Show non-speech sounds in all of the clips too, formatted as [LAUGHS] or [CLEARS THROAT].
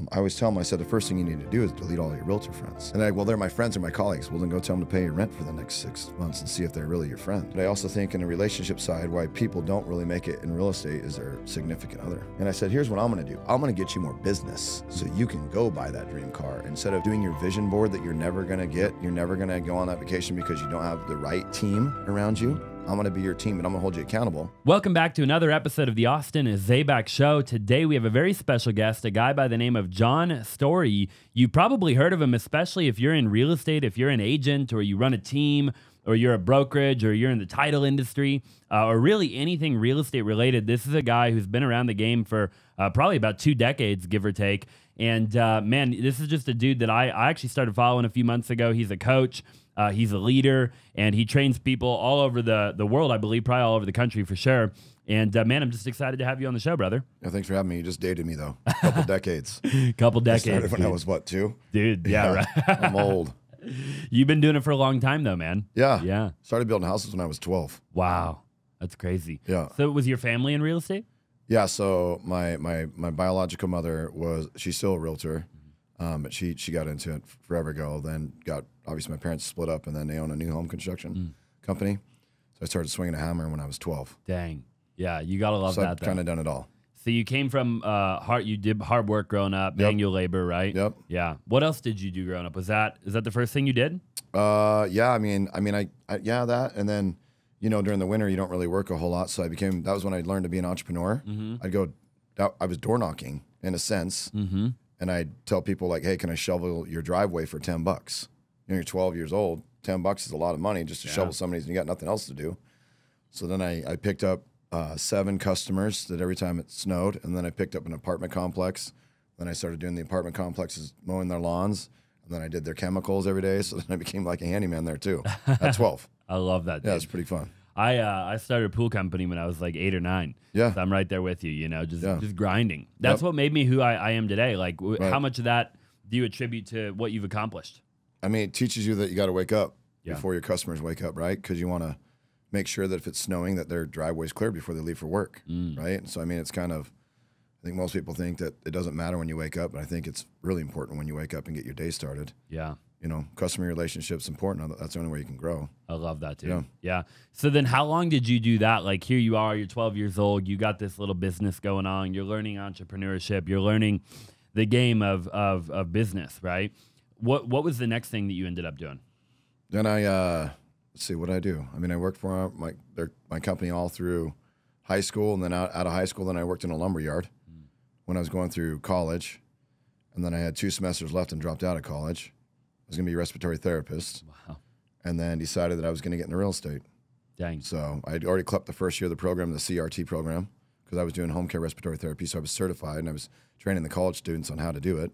Um, I always tell them, I said, the first thing you need to do is delete all your realtor friends. And they're like, well, they're my friends or my colleagues. Well, then go tell them to pay your rent for the next six months and see if they're really your friend. But I also think in the relationship side, why people don't really make it in real estate is their significant other. And I said, here's what I'm gonna do. I'm gonna get you more business so you can go buy that dream car. Instead of doing your vision board that you're never gonna get, you're never gonna go on that vacation because you don't have the right team around you. I'm going to be your team and I'm going to hold you accountable. Welcome back to another episode of the Austin Zaback Show. Today we have a very special guest, a guy by the name of Jon Storey. You probably heard of him, especially if you're in real estate, if you're an agent or you run a team or you're a brokerage or you're in the title industry uh, or really anything real estate related. This is a guy who's been around the game for uh, probably about two decades, give or take. And uh, man, this is just a dude that I, I actually started following a few months ago. He's a coach. Uh, he's a leader and he trains people all over the, the world, I believe, probably all over the country for sure. And uh, man, I'm just excited to have you on the show, brother. Yeah, thanks for having me. You just dated me though, a couple [LAUGHS] decades. couple decades. I started when I was what two? Dude, yeah, yeah right. [LAUGHS] I'm old. [LAUGHS] You've been doing it for a long time though, man. Yeah, yeah. Started building houses when I was 12. Wow, that's crazy. Yeah. So was your family in real estate? Yeah. So my my my biological mother was she's still a realtor. Um, but she she got into it forever ago. Then got obviously my parents split up, and then they own a new home construction mm. company. So I started swinging a hammer when I was twelve. Dang, yeah, you gotta love so that. I've kind of done it all. So you came from uh, hard. You did hard work growing up, yep. manual labor, right? Yep. Yeah. What else did you do growing up? Was that is that the first thing you did? Uh, yeah. I mean, I mean, I, I yeah that, and then you know during the winter you don't really work a whole lot. So I became that was when I learned to be an entrepreneur. Mm-hmm. I'd go. I was door knocking in a sense. Mm-hmm and I'd tell people like, "Hey, can I shovel your driveway for ten bucks?" Know, you're 12 years old. Ten bucks is a lot of money just to yeah. shovel somebody's, and you got nothing else to do. So then I, I picked up uh, seven customers that every time it snowed, and then I picked up an apartment complex. Then I started doing the apartment complexes, mowing their lawns, and then I did their chemicals every day. [LAUGHS] So then I became like a handyman there too at [LAUGHS] 12. I love that. Dude. Yeah, it's pretty fun. I uh, I started a pool company when I was like eight or nine. Yeah, so I'm right there with you. You know, just yeah. just grinding. That's yep. what made me who I, I am today. Like, w- right. how much of that do you attribute to what you've accomplished? I mean, it teaches you that you got to wake up yeah. before your customers wake up, right? Because you want to make sure that if it's snowing, that their driveway's clear before they leave for work, mm. right? And so, I mean, it's kind of. I think most people think that it doesn't matter when you wake up, but I think it's really important when you wake up and get your day started. Yeah you know, customer relationships important. That's the only way you can grow. I love that too. Yeah. yeah. So then how long did you do that? Like here you are, you're 12 years old, you got this little business going on, you're learning entrepreneurship, you're learning the game of of, of business, right? What what was the next thing that you ended up doing? Then I uh let's see what I do. I mean, I worked for my their, my company all through high school and then out, out of high school then I worked in a lumber yard mm. when I was going through college. And then I had two semesters left and dropped out of college I was going to be a respiratory therapist. Wow. And then decided that I was going to get into real estate. Dang. So I'd already clept the first year of the program, the CRT program, because I was doing home care respiratory therapy. So I was certified and I was training the college students on how to do it.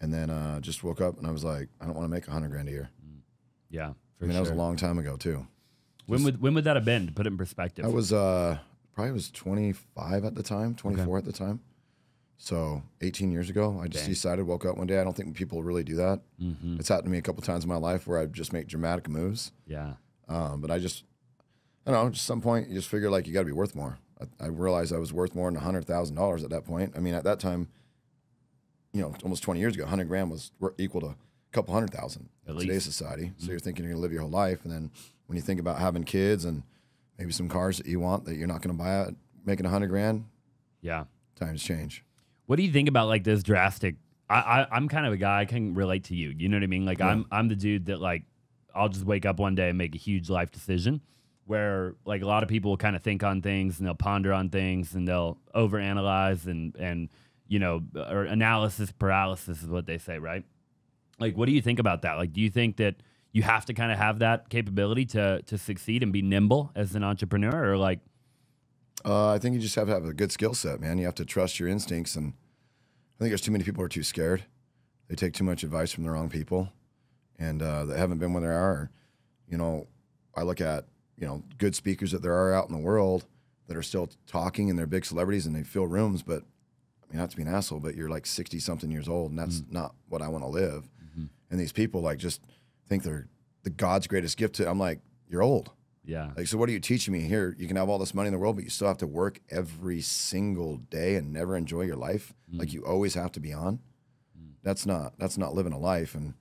And then uh, just woke up and I was like, I don't want to make a hundred grand a year. Yeah. I mean, sure. that was a long time ago too. When would when would that have been? To put it in perspective. I was uh, probably was 25 at the time, 24 okay. at the time. So 18 years ago, I just Dang. decided, woke up one day. I don't think people really do that. Mm-hmm. It's happened to me a couple times in my life where I just make dramatic moves. Yeah. Um, but I just, I don't know, at some point you just figure like you got to be worth more. I, I, realized I was worth more than hundred thousand dollars at that point. I mean, at that time, you know, almost 20 years ago, hundred grand was equal to a couple hundred thousand in today's society. Mm-hmm. So you're thinking you're gonna live your whole life, and then when you think about having kids and maybe some cars that you want that you're not gonna buy at making a hundred grand, yeah, times change. What do you think about like this drastic? I, I am kind of a guy I can relate to you. You know what I mean? Like yeah. I'm I'm the dude that like I'll just wake up one day and make a huge life decision where like a lot of people will kind of think on things and they'll ponder on things and they'll overanalyze and and you know or analysis paralysis is what they say, right? Like what do you think about that? Like do you think that you have to kind of have that capability to to succeed and be nimble as an entrepreneur or like uh, I think you just have to have a good skill set, man. You have to trust your instincts, and I think there's too many people who are too scared. They take too much advice from the wrong people, and uh, they haven't been where they are. You know, I look at you know good speakers that there are out in the world that are still talking and they're big celebrities and they fill rooms, but I mean not to be an asshole, but you're like sixty something years old, and that's mm not what I want to live. Mm-hmm. And these people like just think they're the God's greatest gift to. I'm like, you're old. Yeah. Like, so what are you teaching me here? You can have all this money in the world, but you still have to work every single day and never enjoy your life. Mm. Like you always have to be on. That's not that's not living a life. And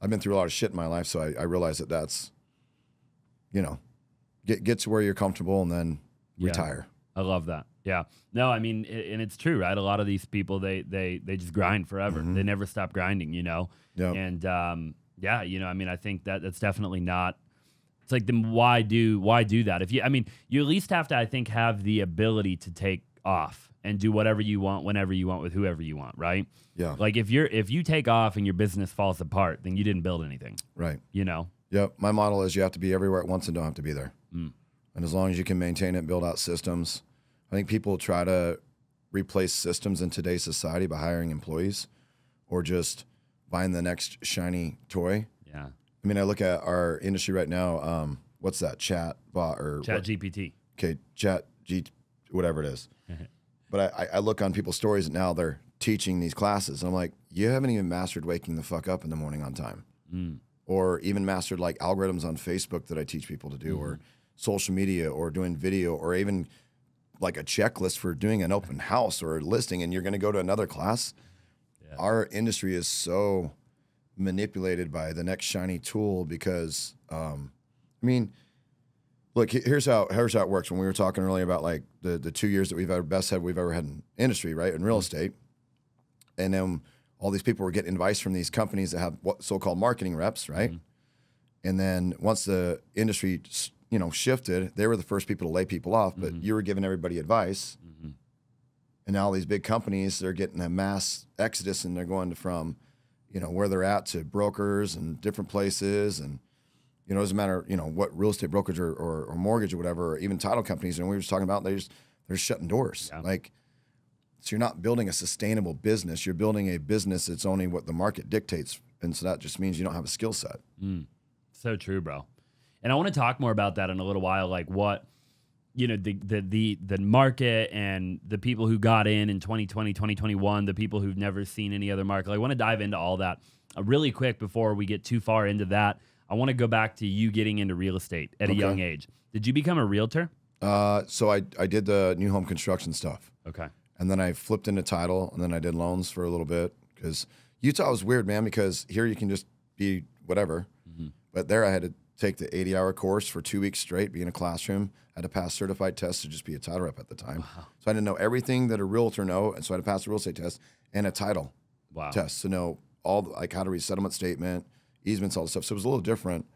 I've been through a lot of shit in my life, so I, I realize that that's, you know, get get to where you're comfortable and then Yeah. retire. I love that. Yeah. No, I mean, and it's true, right? A lot of these people, they they they just grind forever. They never stop grinding, you know. Yep. And um, yeah, you know, I mean, I think that that's definitely not. It's like then why do why do that? If you, I mean, you at least have to, I think, have the ability to take off and do whatever you want whenever you want with whoever you want, right? Yeah. Like if you're if you take off and your business falls apart, then you didn't build anything, Right. you know. Yep. My model is you have to be everywhere at once and don't have to be there. Mm. And as long as you can maintain it, build out systems. I think people try to replace systems in today's society by hiring employees or just buying the next shiny toy. Yeah. I mean, I look at our industry right now. Um, what's that chat bot or Chat what- GPT. okay, chat G, whatever it is. [LAUGHS] but I, I look on people's stories and now they're teaching these classes. And I'm like, you haven't even mastered waking the fuck up in the morning on time. Mm. Or even mastered like algorithms on Facebook that I teach people to do, or social media, or doing video, or even like a checklist for doing an open house or a listing, and you're going to go to another class. Our industry is so manipulated by the next shiny tool because, um, I mean, look, here's how here's how it works. When we were talking earlier about like the the two years that we've ever best head we've ever had in industry, right, in real estate, and then all these people were getting advice from these companies that have what so-called marketing reps, right? And then once the industry, you know, shifted, they were the first people to lay people off, but mm-hmm. you were giving everybody advice. Mm-hmm. And now all these big companies, they're getting a mass exodus, and they're going to from, you know, where they're at to brokers and different places, and you know, it doesn't matter, you know, what real estate brokerage or, or, or mortgage or whatever, or even title companies. And we were just talking about, they just they're shutting doors. Yeah. Like, so you're not building a sustainable business. You're building a business that's only what the market dictates, and so that just means you don't have a skill set. Mm. So true, bro. And I want to talk more about that in a little while, like what you know the the the the market and the people who got in in 2020 2021 the people who've never seen any other market. I want to dive into all that uh, really quick before we get too far into that. I want to go back to you getting into real estate at a young age. Did you become a realtor? Uh, so I I did the new home construction stuff, okay. And then I flipped into title, and then I did loans for a little bit because Utah was weird, man. Because here you can just be whatever, but there I had to take the 80 hour course for two weeks straight, be in a classroom. I had to pass certified tests to just be a title rep at the time. So I didn't know everything that a realtor know, and so I had to pass the real estate test and a title wow test to know all the, like how to read settlement statement, easements, all the stuff. So it was a little different.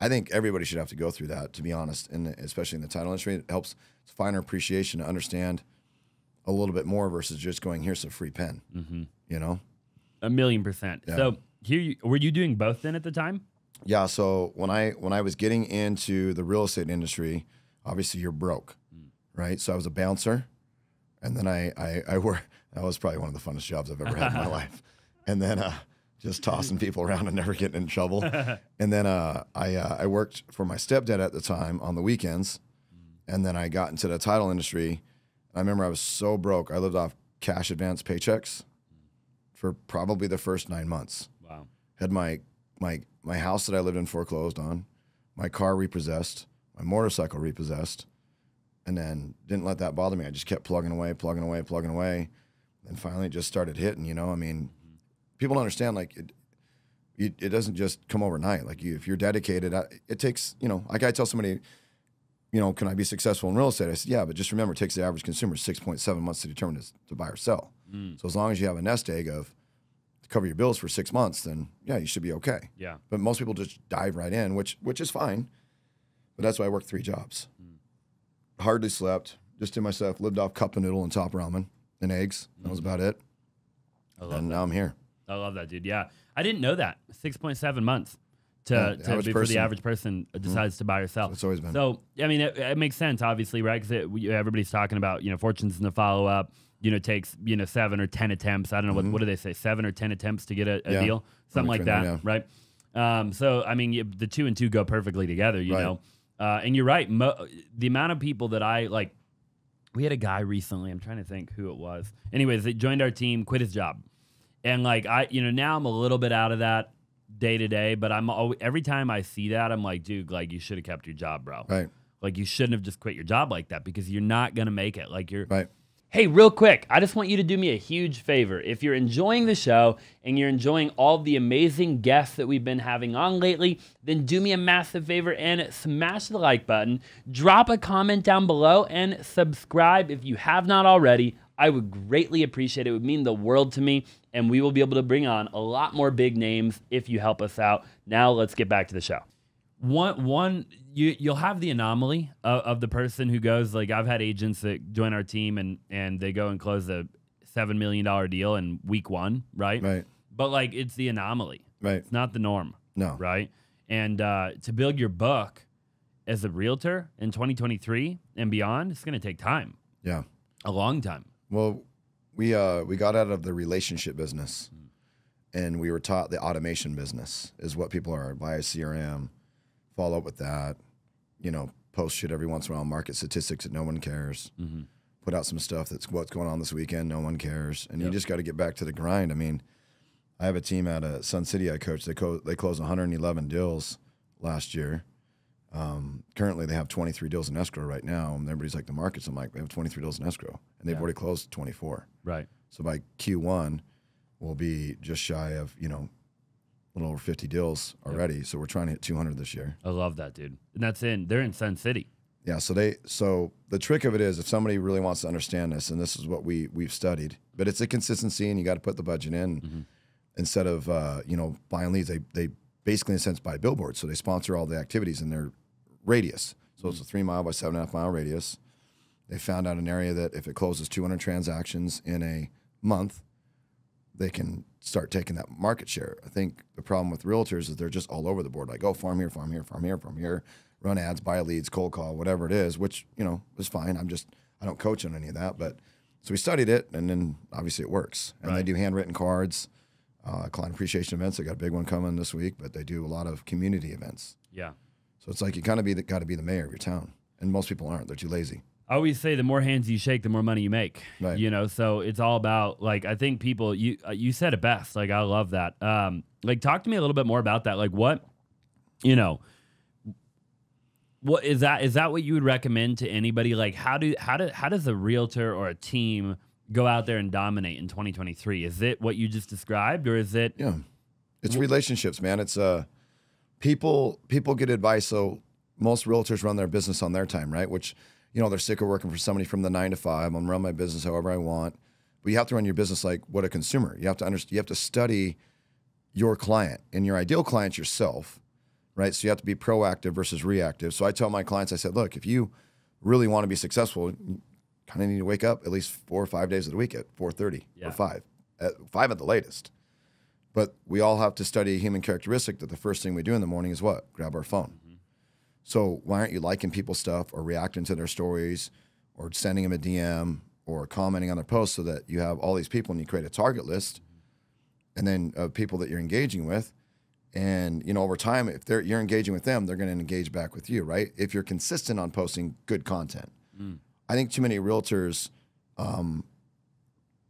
I think everybody should have to go through that, to be honest, and especially in the title industry, it helps finer appreciation to understand a little bit more versus just going here's a free pen. Mm-hmm. You know? a million percent Yeah. so here you, were you doing both then at the time Yeah. So when I when I was getting into the real estate industry, obviously you're broke, right? So I was a bouncer, and then I I, I work. [LAUGHS] That was probably one of the funnest jobs I've ever had in my [LAUGHS] life. And then uh, just tossing people around and never getting in trouble. [LAUGHS] and then uh, I uh, I worked for my stepdad at the time on the weekends, and then I got into the title industry. I remember I was so broke. I lived off cash advance paychecks for probably the first nine months wow had my my my house that I lived in foreclosed on, my car repossessed, my motorcycle repossessed, and then didn't let that bother me. I just kept plugging away, plugging away, plugging away, and finally it just started hitting. You know, I mean, people don't understand like it. It, it doesn't just come overnight. Like you, if you're dedicated, I- it takes. You know, like I tell somebody, you know, can I be successful in real estate? I said, yeah, but just remember, it takes the average consumer six point seven months to determine to, to buy or sell. Mm. So as long as you have a nest egg of cover your bills for six months, then yeah, you should be okay. yeah But most people just dive right in, which which is fine. But that's why I worked three jobs. Hardly slept, just did myself, lived off cup of noodle and top ramen and eggs. That was about it. I love And now I'm here. I love that, dude. Yeah, I didn't know that. Six point seven months to, Yeah, the to before the person. Mm-hmm. average person decides to buy or sell. It's always been. So I mean, it, it makes sense, obviously, right? Because everybody's talking about you know fortunes in the follow up. You know, takes you know seven or ten attempts. I don't know what what do they say, seven or ten attempts to get a, a Mm-hmm. Yeah. deal, something like that, them, right? Um, so I mean, you, the two and two go perfectly together, you Right. know. Uh, and you're right. Mo- the amount of people that I like, we had a guy recently. I'm trying to think who it was. Anyways, they joined our team, quit his job, and like I, you know, now I'm a little bit out of that day to day. But I'm always, every time I see that, I'm like, dude, like you should have kept your job, bro. Right. Like you shouldn't have just quit your job like that because you're not gonna make it. Like you're Right. Hey, real quick, I just want you to do me a huge favor. If you're enjoying the show and you're enjoying all the amazing guests that we've been having on lately, then do me a massive favor and smash the like button. Drop a comment down below and subscribe if you have not already. I would greatly appreciate it. It would mean the world to me, and we will be able to bring on a lot more big names if you help us out. Now, let's get back to the show one one you you'll have the anomaly of, of, the person who goes like I've had agents that join our team and and they go and close a seven million dollar deal in week one, right? Right. But like it's the anomaly. Right. It's not the norm. No. Right. And uh, to build your book as a realtor in 2023 and beyond, it's going to take time. Yeah. A long time. Well, we uh we got out of the relationship business, and we were taught the automation business is what people are via CRM follow up with that. You know, post shit every once in a while, market statistics that no one cares. Mm-hmm. Put out some stuff that's what's going on this weekend, no one cares, and yep. you just got to get back to the grind. I mean, I have a team at a uh, Sun City I coach. They co- they closed 111 deals last year. Um, currently, they have 23 deals in escrow right now, and everybody's like the markets. I'm like, we have 23 deals in escrow, and they've yeah. already closed 24. Right. So by Q1, we'll be just shy of you know little over 50 deals already. Yep. So we're trying to hit 200 this year. I love that, dude. And that's in, they're in Sun City. Yeah. So they, so the trick of it is if somebody really wants to understand this, and this is what we, we've studied, but it's a consistency and you got to put the budget in mm-hmm. instead of, uh, you know, buying leads. They, they basically, in a sense, buy billboards. So they sponsor all the activities in their radius. So mm-hmm. it's a three mile by seven and a half mile radius. They found out an area that if it closes 200 transactions in a month, they can start taking that market share. I think the problem with realtors is they're just all over the board, like, oh, farm here, farm here, farm here, farm here, run ads, buy leads, cold call, whatever it is, which, you know, is fine. I'm just, I don't coach on any of that. But so we studied it, and then obviously it works. And right. they do handwritten cards, uh, client appreciation events. They got a big one coming this week, but they do a lot of community events. Yeah. So it's like you kind of be got to be the mayor of your town, and most people aren't. They're too lazy. I always say the more hands you shake, the more money you make. Right. You know, so it's all about like I think people you uh, you said it best. Like I love that. Um, like talk to me a little bit more about that. Like what, you know, what is that? Is that what you would recommend to anybody? Like how do how do how does a realtor or a team go out there and dominate in 2023? Is it what you just described, or is it? Yeah, it's relationships, man. It's uh, people people get advice. So most realtors run their business on their time, right? Which you know, they're sick of working for somebody from the nine to five. I'm gonna run my business however I want. But you have to run your business like what a consumer. You have to understand. You have to study your client and your ideal client yourself, right? So you have to be proactive versus reactive. So I tell my clients, I said, look, if you really want to be successful, you kind of need to wake up at least four or five days of the week at 4:30 yeah. or five, at five at the latest. But we all have to study a human characteristic that the first thing we do in the morning is what? Grab our phone. So why aren't you liking people's stuff or reacting to their stories or sending them a DM or commenting on their posts so that you have all these people and you create a target list and then of people that you're engaging with. And you know, over time, if they're you're engaging with them, they're going to engage back with you, right? If you're consistent on posting good content, mm. I think too many realtors, um,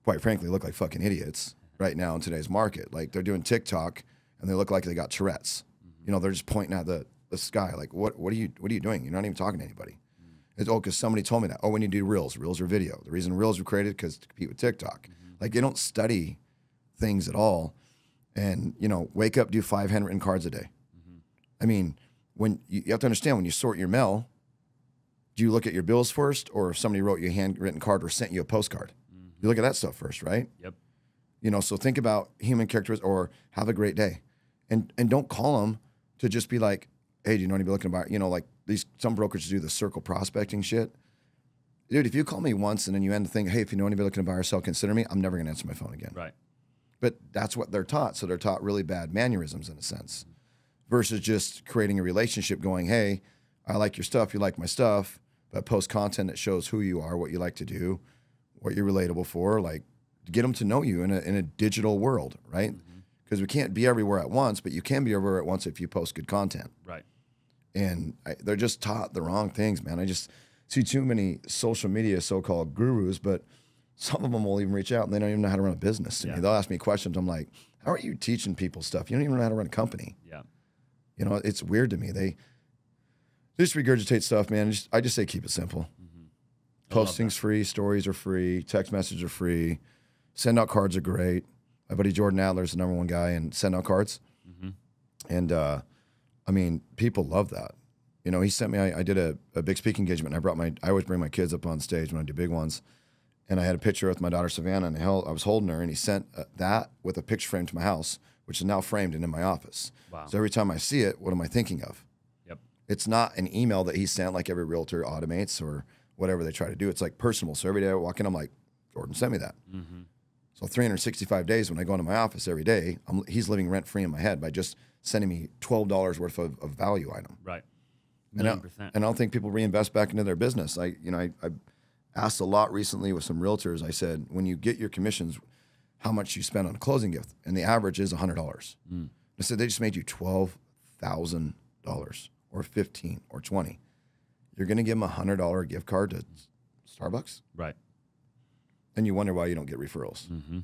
quite frankly, look like fucking idiots right now in today's market. Like they're doing TikTok and they look like they got Tourette's. Mm-hmm. You know, they're just pointing at the the sky. Like, what what are you what are you doing? You're not even talking to anybody. Mm-hmm. It's oh, because somebody told me that. Oh, when you do reels, reels are video. The reason reels were created because to compete with TikTok. Mm-hmm. Like they don't study things at all, and you know, wake up, do five handwritten cards a day. Mm-hmm. I mean, when you, you have to understand when you sort your mail, do you look at your bills first, or if somebody wrote you a handwritten card or sent you a postcard? Mm-hmm. You look at that stuff first, right? Yep. You know, so think about human characters or have a great day, and and don't call them to just be like, hey, do you know anybody looking to buy? You know, like these some brokers do the circle prospecting shit. Dude, if you call me once and then you end the thing, hey, if you know anybody looking to buy or sell, consider me. I'm never going to answer my phone again. Right. But that's what they're taught. So they're taught really bad mannerisms in a sense, versus just creating a relationship. Going, hey, I like your stuff. You like my stuff. But post content that shows who you are, what you like to do, what you're relatable for. Like, get them to know you in a in a digital world, right? Because mm-hmm. we can't be everywhere at once, but you can be everywhere at once if you post good content. Right and I, they're just taught the wrong things, man. I just see too many social media so-called gurus, but some of them will even reach out and they don't even know how to run a business to yeah. me. They'll ask me questions. I'm like, how are you teaching people stuff? You don't even know how to run a company. Yeah. You know, it's weird to me. They just regurgitate stuff, man. Just, I just say keep it simple. Mm-hmm. Posting's free, stories are free, text messages are free, send out cards are great. My buddy Jordan Adler is the number one guy in send out cards, and uh, I mean people love that. You know, he sent me. I, I did a, a big speaking engagement. And I brought my. I always bring my kids up on stage when I do big ones, and I had a picture with my daughter Savannah, and held, I was holding her, and he sent uh, that with a picture frame to my house, which is now framed and in my office. Wow. So every time I see it, what am I thinking of? Yep. It's not an email that he sent like every realtor automates or whatever they try to do. It's like personal. So every day I walk in, I'm like, Jordan sent me that. So 365 days when I go into my office every day, I'm, he's living rent free in my head by just sending me $12 worth of, of value item. Right. And I, and. I don't think people reinvest back into their business. I, you know, I, I asked a lot recently with some realtors. I said, when you get your commissions, how much you spend on a closing gift, and the average is hundred dollars. Mm. I said they just made you twelve thousand dollars, or fifteen, or twenty. You're going to give them a hundred dollar gift card to Starbucks, Right. and you wonder why you don't get referrals. Mm-hmm.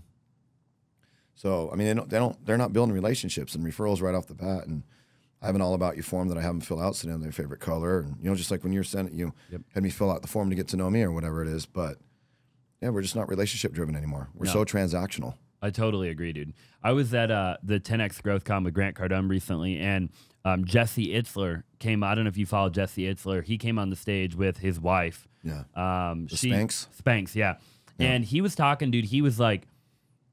So I mean, they don't, they don't, they're not building relationships and referrals right off the bat. And I have an all about you form that I have them fill out, send in their favorite color, and you know, just like when you're sending, you Yep. had me fill out the form to get to know me or whatever it is. But yeah, we're just not relationship driven anymore. We're so transactional. I totally agree, dude. I was at uh, the 10x Growth Con with Grant Cardone recently, and um, Jesse Itzler came. I don't know if you follow Jesse Itzler. He came on the stage with his wife. Yeah. Um, The she, Spanx? Spanx, yeah. And he was talking, dude. He was like,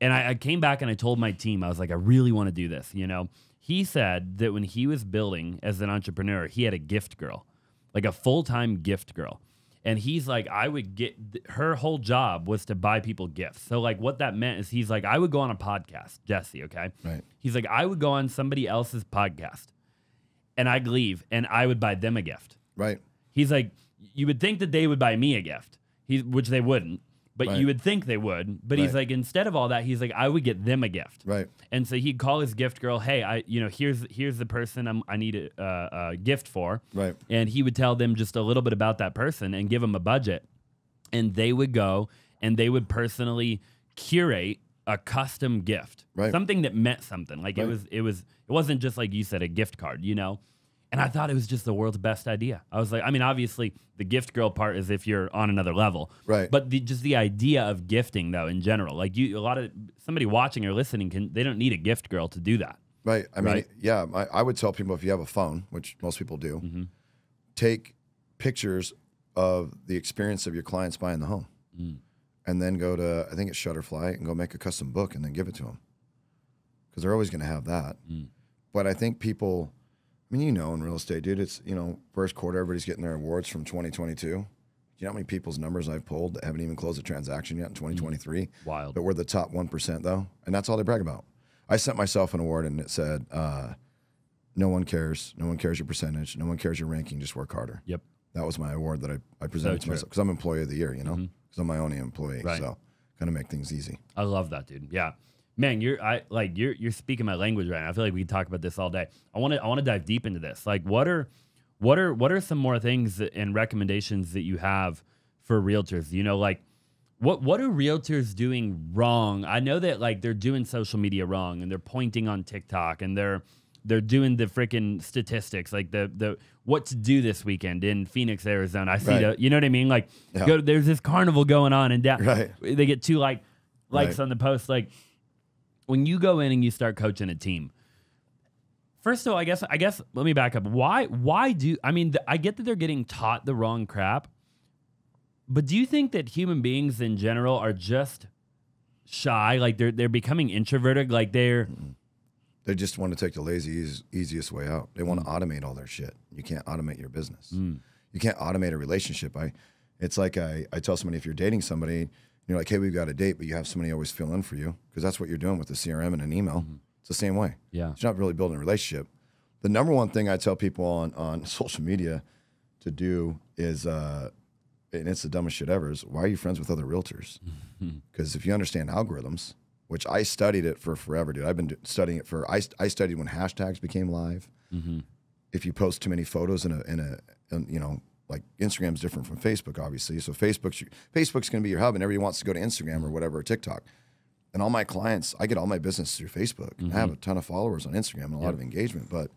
and I, I came back and I told my team, I was like, I really want to do this. You know, he said that when he was building as an entrepreneur, he had a gift girl, like a full time gift girl. And he's like, I would get her whole job was to buy people gifts. So, like, what that meant is he's like, I would go on a podcast, Jesse, okay? Right. He's like, I would go on somebody else's podcast and I'd leave and I would buy them a gift. Right. He's like, you would think that they would buy me a gift, he, which they wouldn't, but Right. you would think they would. But he's like, instead of all that, he's like, I would get them a gift. Right. And so he'd call his gift girl, hey, I, you know, here's here's the person I'm, I need a, uh, a gift for, Right. and he would tell them just a little bit about that person and give them a budget, and they would go and they would personally curate a custom gift, Right. something that meant something. Like it was it was it wasn't just like you said a gift card, you know. And I thought it was just the world's best idea. I was like, I mean, obviously the gift girl part is if you're on another level, Right. But the, just the idea of gifting, though, in general, like you, a lot of somebody watching or listening can they don't need a gift girl to do that. Right. I mean, Right. yeah, I, I would tell people if you have a phone, which most people do, Mm-hmm. take pictures of the experience of your clients buying the home, Mm. and then go to I think it's Shutterfly and go make a custom book and then give it to them because they're always going to have that. Mm. But I think people, I mean, you know, in real estate, dude, it's you know first quarter everybody's getting their awards from 2022. Do you know how many people's numbers I've pulled that haven't even closed a transaction yet in 2023? Wild. But we're the top 1% though. And that's all they brag about. I sent myself an award and it said, uh, no one cares. No one cares your percentage. No one cares your ranking. Just work harder. Yep. That was my award that I, I presented to myself because I'm employee of the year, you know, because I'm my own employee. Right. So kind of make things easy. I love that, dude. Yeah. Man, you're I like you're you're speaking my language right now. I feel like we can talk about this all day. I want to I want to dive deep into this. Like what are what are what are some more things and recommendations that you have for realtors? You know, like what what are realtors doing wrong? I know that like they're doing social media wrong and they're pointing on TikTok and they're they're doing the freaking statistics like the the what to do this weekend in Phoenix, Arizona. I see Right. the you know what I mean? Like Yeah. go, there's this carnival going on and down Right. they get two like likes Right. on the post like when you go in and you start coaching a team first of all i guess i guess let me back up why why do i mean i get that they're getting taught the wrong crap but do you think that human beings in general are just shy like they're they're becoming introverted like they're They just want to take the lazy, easiest way out. They Mm. want to automate all their shit. You can't automate your business. You can't automate a relationship. I, it's like I, I tell somebody if you're dating somebody, you're like, hey, we've got a date, but you have somebody always fill in for you because that's what you're doing with the CRM and an email. Mm-hmm. It's the same way. Yeah. It's not really building a relationship. The number one thing I tell people on on [LAUGHS] social media to do is, uh, and it's the dumbest shit ever, is why are you friends with other realtors? [LAUGHS] Because if you understand algorithms, which I studied it for forever, dude. I've been studying it for. I, I studied when hashtags became live. If you post too many photos in a in a in, you know like Instagram's different from Facebook, obviously. So Facebook's your- Facebook's going to be your hub, and everybody wants to go to Instagram or whatever or TikTok. And all my clients, I get all my business through Facebook. I have mm-hmm. a ton of followers on Instagram and a lot of engagement. But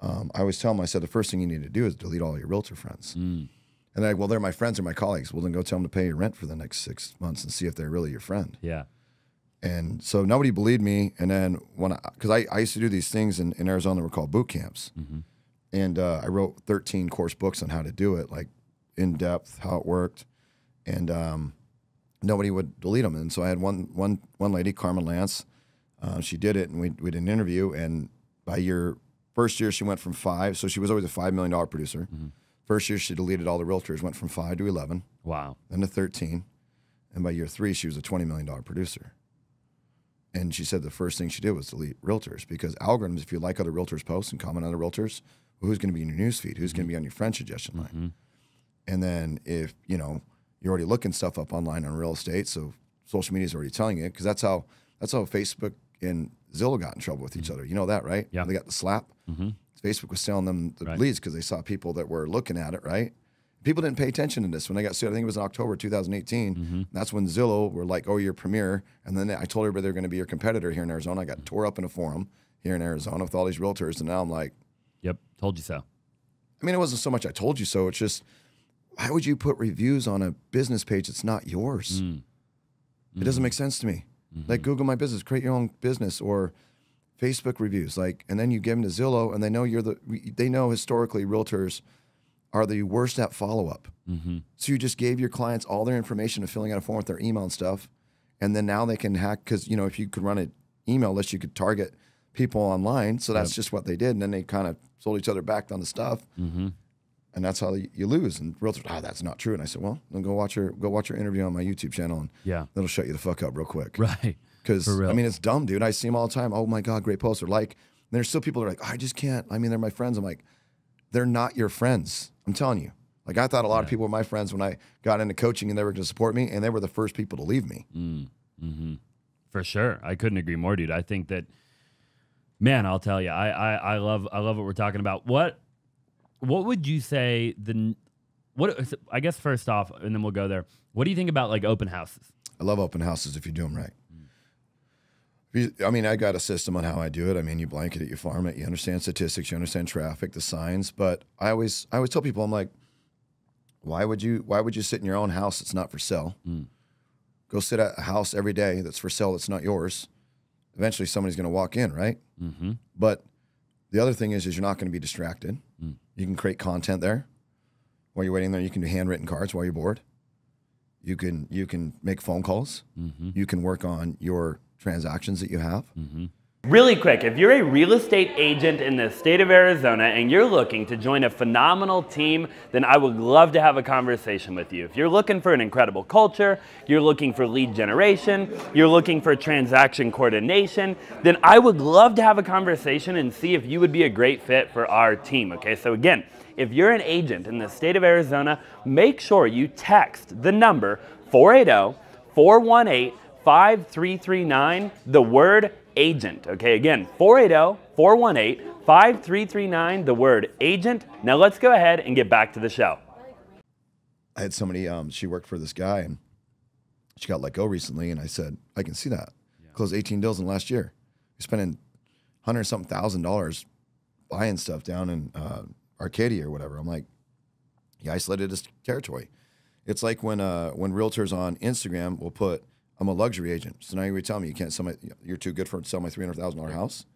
um, I always tell them, I said the first thing you need to do is delete all your realtor friends. And And they're like, well, they're my friends or my colleagues. Well, then go tell them to pay your rent for the next six months and see if they're really your friend. Yeah. And so nobody believed me. And then when I, because I, I used to do these things in, in Arizona that were called boot camps. Mm-hmm. And uh, I wrote 13 course books on how to do it, like in depth, how it worked. And um, nobody would delete them. And so I had one, one, one lady, Carmen Lance, uh, she did it and we, we did an interview. And by year, first year, she went from five. So she was always a $5 million producer. First year, she deleted all the realtors, went from five to 11 Wow. then to 13. And by year three, she was a $20 million producer. And she said the first thing she did was delete realtors because algorithms, if you like other realtors' posts and comment on other realtors, well, who's going to be in your newsfeed? Who's going to mm-hmm. be on your friend suggestion line? Mm-hmm. And then if, you know, you're already looking stuff up online on real estate, so social media is already telling you because that's how that's how Facebook and Zillow got in trouble with each mm-hmm. other. You know that, right? Yeah. They got the slap. Facebook was selling them the Right. leads because they saw people that were looking at it, right? People didn't pay attention to this when they got sued. I think it was in October 2018. That's when Zillow were like, "Oh, you're Premier," and then I told everybody they're going to be your competitor here in Arizona. I got mm. tore up in a forum here in Arizona with all these realtors, and now I'm like. Told you so. I mean, it wasn't so much I told you so. It's just, why would you put reviews on a business page that's not yours? Hmm. It doesn't hmm. make sense to me. Hmm. Like Google My Business, create your own business, or Facebook reviews. Like, and then you give them to Zillow, and they know you're the. They know historically realtors are the worst at follow up. Mm-hmm. So you just gave your clients all their information and filling out a form with their email and stuff, and then now they can hack because you know if you could run an email list, you could target people online. So that's just what they did, and then they kind of sold each other back on the stuff, mm-hmm. and that's how you lose. And realtors, oh, that's not true. And I said, well, then go watch your go watch your interview on my YouTube channel, and Yeah. that'll shut you the fuck up real quick. [LAUGHS] Right. Because I mean, it's dumb, dude. I see them all the time. Oh my god, great poster. Like, and there's still people that are like, I just can't. I mean, they're my friends. I'm like, they're not your friends. I'm telling you. Like, I thought a lot of people were my friends when I got into coaching, and they were going to support me, and they were the first people to leave me. Mm, mm-hmm. For sure. I couldn't agree more, dude. I think that man, I'll tell you, I, I, I love I love what we're talking about. What what would you say the what I guess first off, and then we'll go there. What do you think about like open houses? I love open houses if you do them right. I mean, I got a system on how I do it. I mean, you blanket it, you farm it, you understand statistics, you understand traffic, the signs. But I always, I always tell people, I'm like, why would you, why would you sit in your own house that's not for sale? Mm. Go sit at a house every day that's for sale that's not yours. Eventually, somebody's going to walk in, right? Mm-hmm. But the other thing is, is you're not going to be distracted. Mm. You can create content there while you're waiting there. You can do handwritten cards while you're bored. You can you can make phone calls. Mm-hmm. You can work on your transactions that you have. Mm-hmm. Really quick, if you're a real estate agent in the state of Arizona and you're looking to join a phenomenal team, then I would love to have a conversation with you. If you're looking for an incredible culture, you're looking for lead generation, you're looking for transaction coordination, then I would love to have a conversation and see if you would be a great fit for our team. Okay, so again, if you're an agent in the state of Arizona, make sure you text the number 480 418 5339, the word agent. Okay, again, 480 418 5339, the word agent. Now let's go ahead and get back to the show. I had somebody. Um, she worked for this guy, and she got let go recently. And I said, I can see that. Closed 18 deals in the last year. You're spending hundred something thousand dollars buying stuff down in uh, Arcadia or whatever. I'm like, he isolated his territory. It's like when uh, when realtors on Instagram will put, "I'm a luxury agent." So now you're telling me you can't sell my, you're too good for to sell my three hundred thousand dollar house,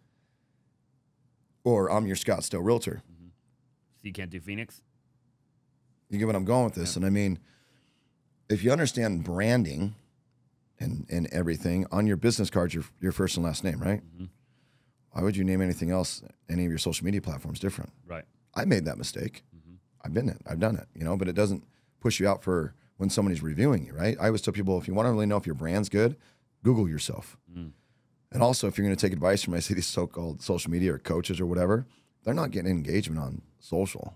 or I'm your Scottsdale realtor. Mm-hmm. So you can't do Phoenix? You get what I'm going with this? And I mean, if you understand branding and and everything on your business card, your your first and last name, right? Mm-hmm. Why would you name anything else, any of your social media platforms different? Right. I made that mistake. Mm-hmm. I've been it. I've done it. You know, but it doesn't push you out for when somebody's reviewing you, right? I always tell people if you want to really know if your brand's good, Google yourself. Mm. And also, if you're going to take advice from I see these so-called social media or coaches or whatever, they're not getting engagement on social.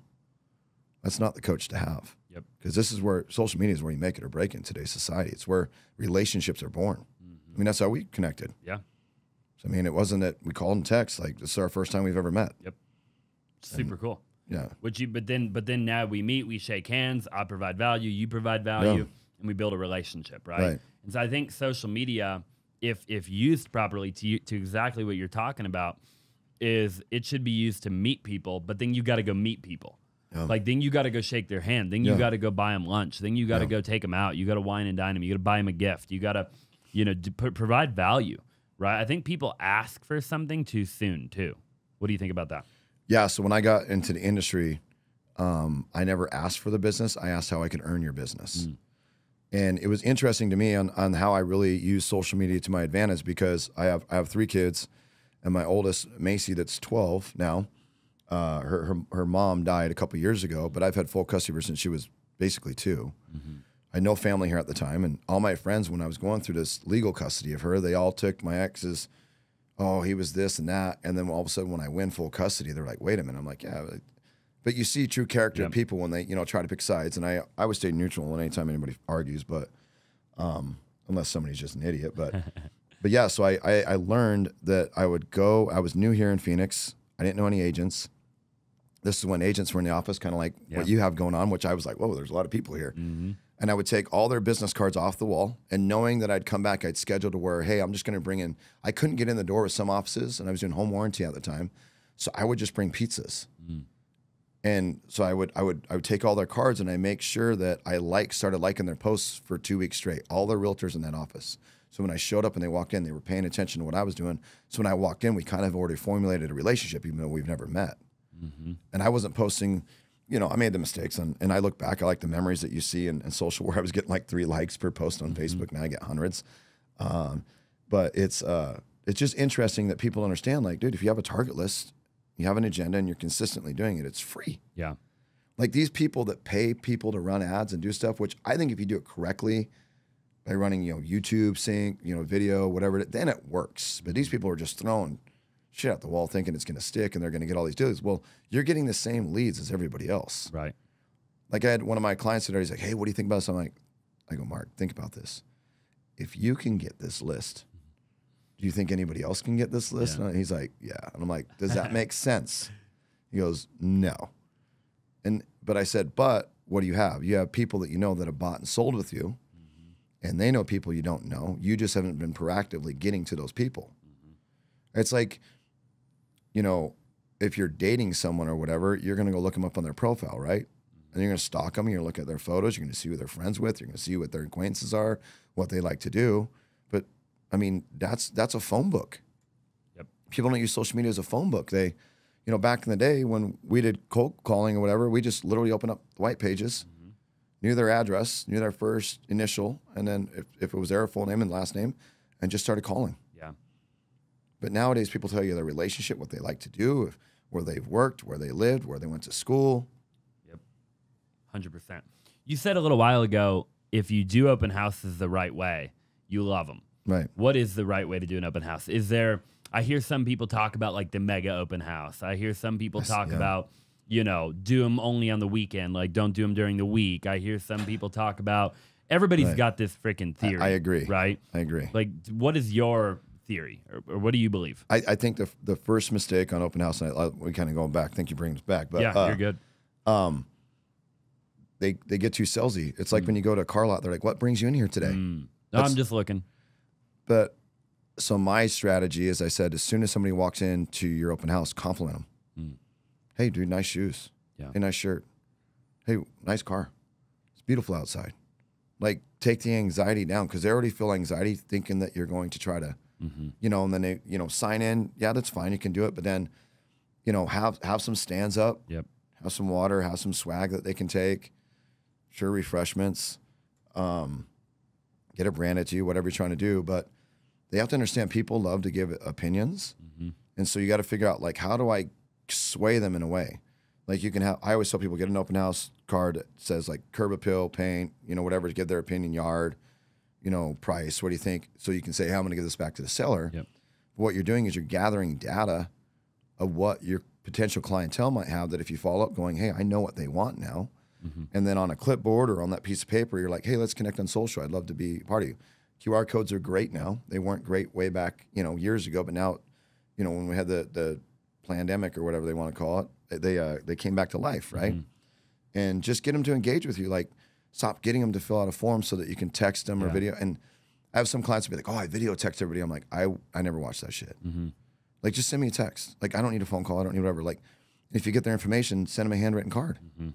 That's not the coach to have. Yep. Because this is where social media is where you make it or break it in today's society. It's where relationships are born. Mm-hmm. I mean, that's how we connected. Yeah. So, I mean, it wasn't that we called and text. Like, this is our first time we've ever met. Yep. Super cool. Yeah. Which you but then but then now we meet, we shake hands, I provide value, you provide value, Yeah. and we build a relationship, right? Right. And so I think social media, if if used properly to to exactly what you're talking about, is it should be used to meet people, but then you got to go meet people. Like then you got to go shake their hand. Then you Yeah. got to go buy them lunch. Then you got to Yeah. go take them out. You got to wine and dine them. You got to buy them a gift. You got to, you know, provide value, right? I think people ask for something too soon too. What do you think about that? Yeah. So when I got into the industry, um, I never asked for the business. I asked how I could earn your business. And it was interesting to me on, on how I really use social media to my advantage because I have I have three kids, and my oldest Macy, that's twelve now. Uh, her, her her mom died a couple years ago, but I've had full custody of her since she was basically 2 I had no family here at the time, and all my friends, when I was going through this legal custody of her, they all took my ex's oh, he was this and that. And then all of a sudden, when I win full custody, they're like, wait a minute. I'm like, yeah. But, you see true character Yeah. people when they, you know, try to pick sides. And I, I would stay neutral anytime anybody argues, but um, unless somebody's just an idiot. But, [LAUGHS] but yeah, so I, I, I learned that I would go, I was new here in Phoenix. I didn't know any agents. This is when agents were in the office, kind of like Yeah. what you have going on, which I was like, whoa, there's a lot of people here and I would take all their business cards off the wall. And knowing that I'd come back, I'd schedule to where, hey, I'm just going to bring in. I couldn't get in the door with some offices, and I was doing home warranty at the time, so I would just bring pizzas. Mm. And so I would, I would, I would take all their cards, and I make sure that I like started liking their posts for two weeks straight. All the realtors in that office. So when I showed up and they walked in, they were paying attention to what I was doing. So when I walked in, we kind of already formulated a relationship, even though we've never met mm-hmm. and I wasn't posting. You know, I made the mistakes, and, and I look back. I like the memories that you see in, in social, [LAUGHS] where I was getting like three likes per post on Facebook. Now I get hundreds. Um, but it's uh, it's just interesting that people understand. Like, dude, if you have a target list, you have an agenda, and you're consistently doing it, it's free. Yeah. Like these people that pay people to run ads and do stuff, which I think if you do it correctly, by running you know YouTube sync, you know video, whatever, then it works. But these people are just throwing shit out the wall, thinking it's going to stick, and they're going to get all these deals. Well, you're getting the same leads as everybody else. Right. Like I had one of my clients today. He's like, "Hey, what do you think about this?" I'm like, "I go, Mark, think about this. If you can get this list, do you think anybody else can get this list?" Yeah. And he's like, "Yeah." And I'm like, "Does that [LAUGHS] make sense?" He goes, "No." And but I said, "But what do you have? You have people that you know that have bought and sold with you, mm-hmm. and they know people you don't know. You just haven't been proactively getting to those people. Mm-hmm. It's like, you know, if you're dating someone or whatever, you're going to go look them up on their profile, right? And you're going to stalk them. You're going to look at their photos. You're going to see who they're friends with. You're going to see what their acquaintances are, what they like to do. But I mean, that's that's a phone book. Yep. People don't use social media as a phone book. They, you know, back in the day when we did cold calling or whatever, we just literally opened up the white pages, mm-hmm. knew their address, knew their first initial, and then if, if it was their full name and last name, and just started calling. But nowadays, people tell you their relationship, what they like to do, if, where they've worked, where they lived, where they went to school. Yep, Hundred percent. You said a little while ago, if you do open houses the right way, you love them. Right. What is the right way to do an open house? Is there? I hear some people talk about like the mega open house. I hear some people Yes, talk yeah. about you know do them only on the weekend, like don't do them during the week. I hear some people talk about. Everybody's Right. got this freaking theory. I agree. Right? I agree. Like, what is your theory, or, or what do you believe? I, I think the the first mistake on open house, and I, we kind of going back. Thank you, bringing us back. But yeah, uh, you're good. Um, they they get too salesy. It's like when you go to a car lot, they're like, "What brings you in here today?" Mm. No, I'm just looking. But so my strategy, as I said, as soon as somebody walks into your open house, compliment them. Mm. Hey, dude, nice shoes. Yeah. Hey, nice shirt. Hey, nice car. It's beautiful outside. Like, take the anxiety down because they already feel anxiety thinking that you're going to try to, Mm-hmm. you know, and then they, you know, sign in. Yeah, that's fine. You can do it. But then, you know, have have some stands up, Yep. have some water, have some swag that they can take, sure refreshments, um, get it branded to you, whatever you're trying to do. But they have to understand people love to give opinions, Mm-hmm. and so you got to figure out like how do I sway them in a way. Like you can have. I always tell people get an open house card that says like curb appeal, paint, you know, whatever to give their opinion, yard, you know, price. What do you think? So you can say, hey, I'm going to give this back to the seller. Yep. What you're doing is you're gathering data of what your potential clientele might have. That if you follow up, going, hey, I know what they want now. And then on a clipboard or on that piece of paper, you're like, hey, let's connect on social. I'd love to be part of you. QR codes are great now. They weren't great way back, you know, years ago, but now, you know, when we had the the pandemic or whatever they want to call it, they uh, they came back to life, right? And just get them to engage with you. Like, stop getting them to fill out a form so that you can text them or video. And I have some clients be like, oh, I video text everybody. I'm like, I I never watch that shit. Mm-hmm. Like, just send me a text. Like, I don't need a phone call. I don't need whatever. Like, If you get their information, send them a handwritten card. Mm-hmm.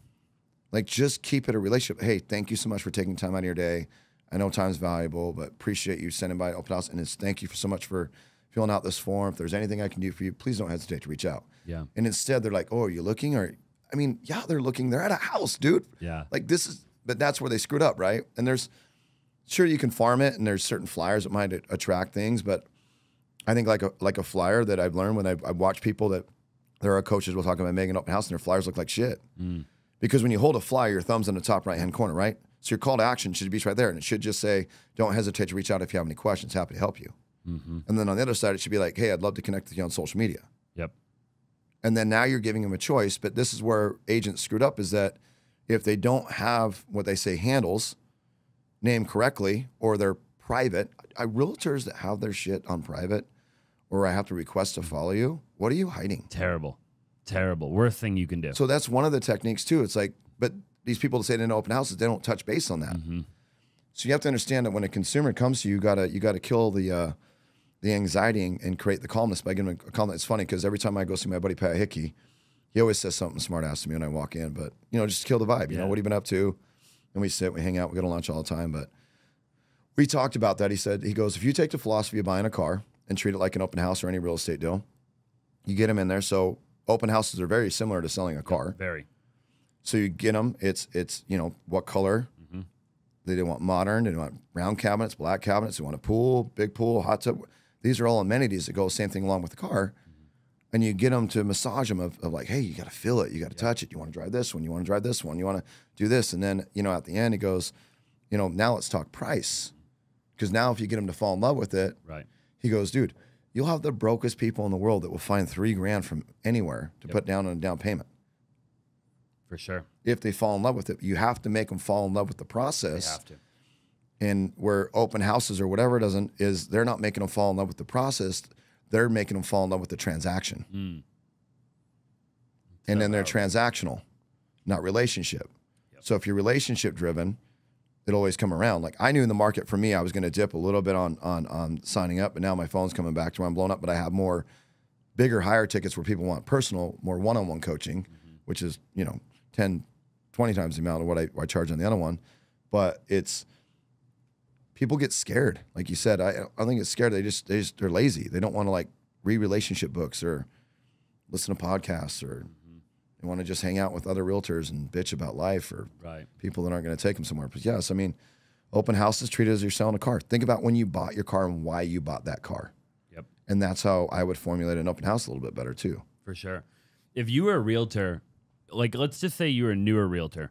Like just keep it a relationship. Hey, thank you so much for taking time out of your day. I know time's valuable, but appreciate you sending by open house. And it's thank you for so much for filling out this form. If there's anything I can do for you, please don't hesitate to reach out. Yeah. And instead, they're like, "Oh, are you looking?" Or, I mean, yeah, they're looking. They're at a house, dude. Yeah. Like this is, but that's where they screwed up, right? And there's, sure, you can farm it, and there's certain flyers that might attract things, but I think like a like a flyer that I've learned when I've, I've watched people that there are coaches will talk about making an open house, and their flyers look like shit. Mm. Because when you hold a flyer, your thumb's in the top right hand corner, right? So your call to action should be right there, and it should just say, "Don't hesitate to reach out if you have any questions. Happy to help you." Mm-hmm. And then on the other side, it should be like, "Hey, I'd love to connect with you on social media." Yep. And then now you're giving them a choice. But this is where agents screwed up is that if they don't have what they say handles named correctly or they're private, I realtors that have their shit on private or I have to request to follow you, what are you hiding? Terrible. Terrible. Worst thing you can do. So that's one of the techniques too. It's like, but these people that say they don't open houses, they don't touch base on that. So you have to understand that when a consumer comes to you, you gotta you gotta kill the uh, the anxiety and, and create the calmness by giving them a calmness. It's funny because every time I go see my buddy Pat Hickey, he always says something smart ass to me when I walk in. But you know, just to kill the vibe. You know, what have you been up to? And we sit, we hang out, we go to lunch all the time. But we talked about that. He said he goes, if you take the philosophy of buying a car and treat it like an open house or any real estate deal, you get them in there. So open houses are very similar to selling a car. Very. So you get them. It's it's you know what color. Mm-hmm. They didn't want modern. They didn't want round cabinets, black cabinets. They want a pool, big pool, hot tub. These are all amenities that go same thing along with the car. And you get them to massage them of, of like, hey, you got to feel it, you got to touch it. You want to drive this one, you want to drive this one, you want to do this, and then you know at the end he goes, you know now let's talk price, because now if you get them to fall in love with it, Right. he goes, dude, you'll have the brokest people in the world that will find three grand from anywhere to put down on a down payment For sure. if they fall in love with it. You have to make them fall in love with the process. You have to. And where open houses or whatever doesn't is they're not making them fall in love with the process. They're making them fall in love with the transaction. Mm. And then they're transactional, not relationship. So if you're relationship driven, it'll always come around. Like I knew in the market for me, I was going to dip a little bit on on on signing up, but now my phone's coming back to where I'm blown up. But I have more bigger, higher tickets where people want personal, more one-on-one coaching, which is you know 10, 20 times the amount of what I, what I charge on the other one. But it's people get scared, like you said. I I think it's scared. They just they just they're lazy. They don't want to like read relationship books or listen to podcasts or they want to just hang out with other realtors and bitch about life or Right. people that aren't going to take them somewhere. But yes, I mean, open houses treated as you're selling a car. Think about when you bought your car and why you bought that car. Yep. And that's how I would formulate an open house a little bit better too. For sure. If you were a realtor, like let's just say you were a newer realtor,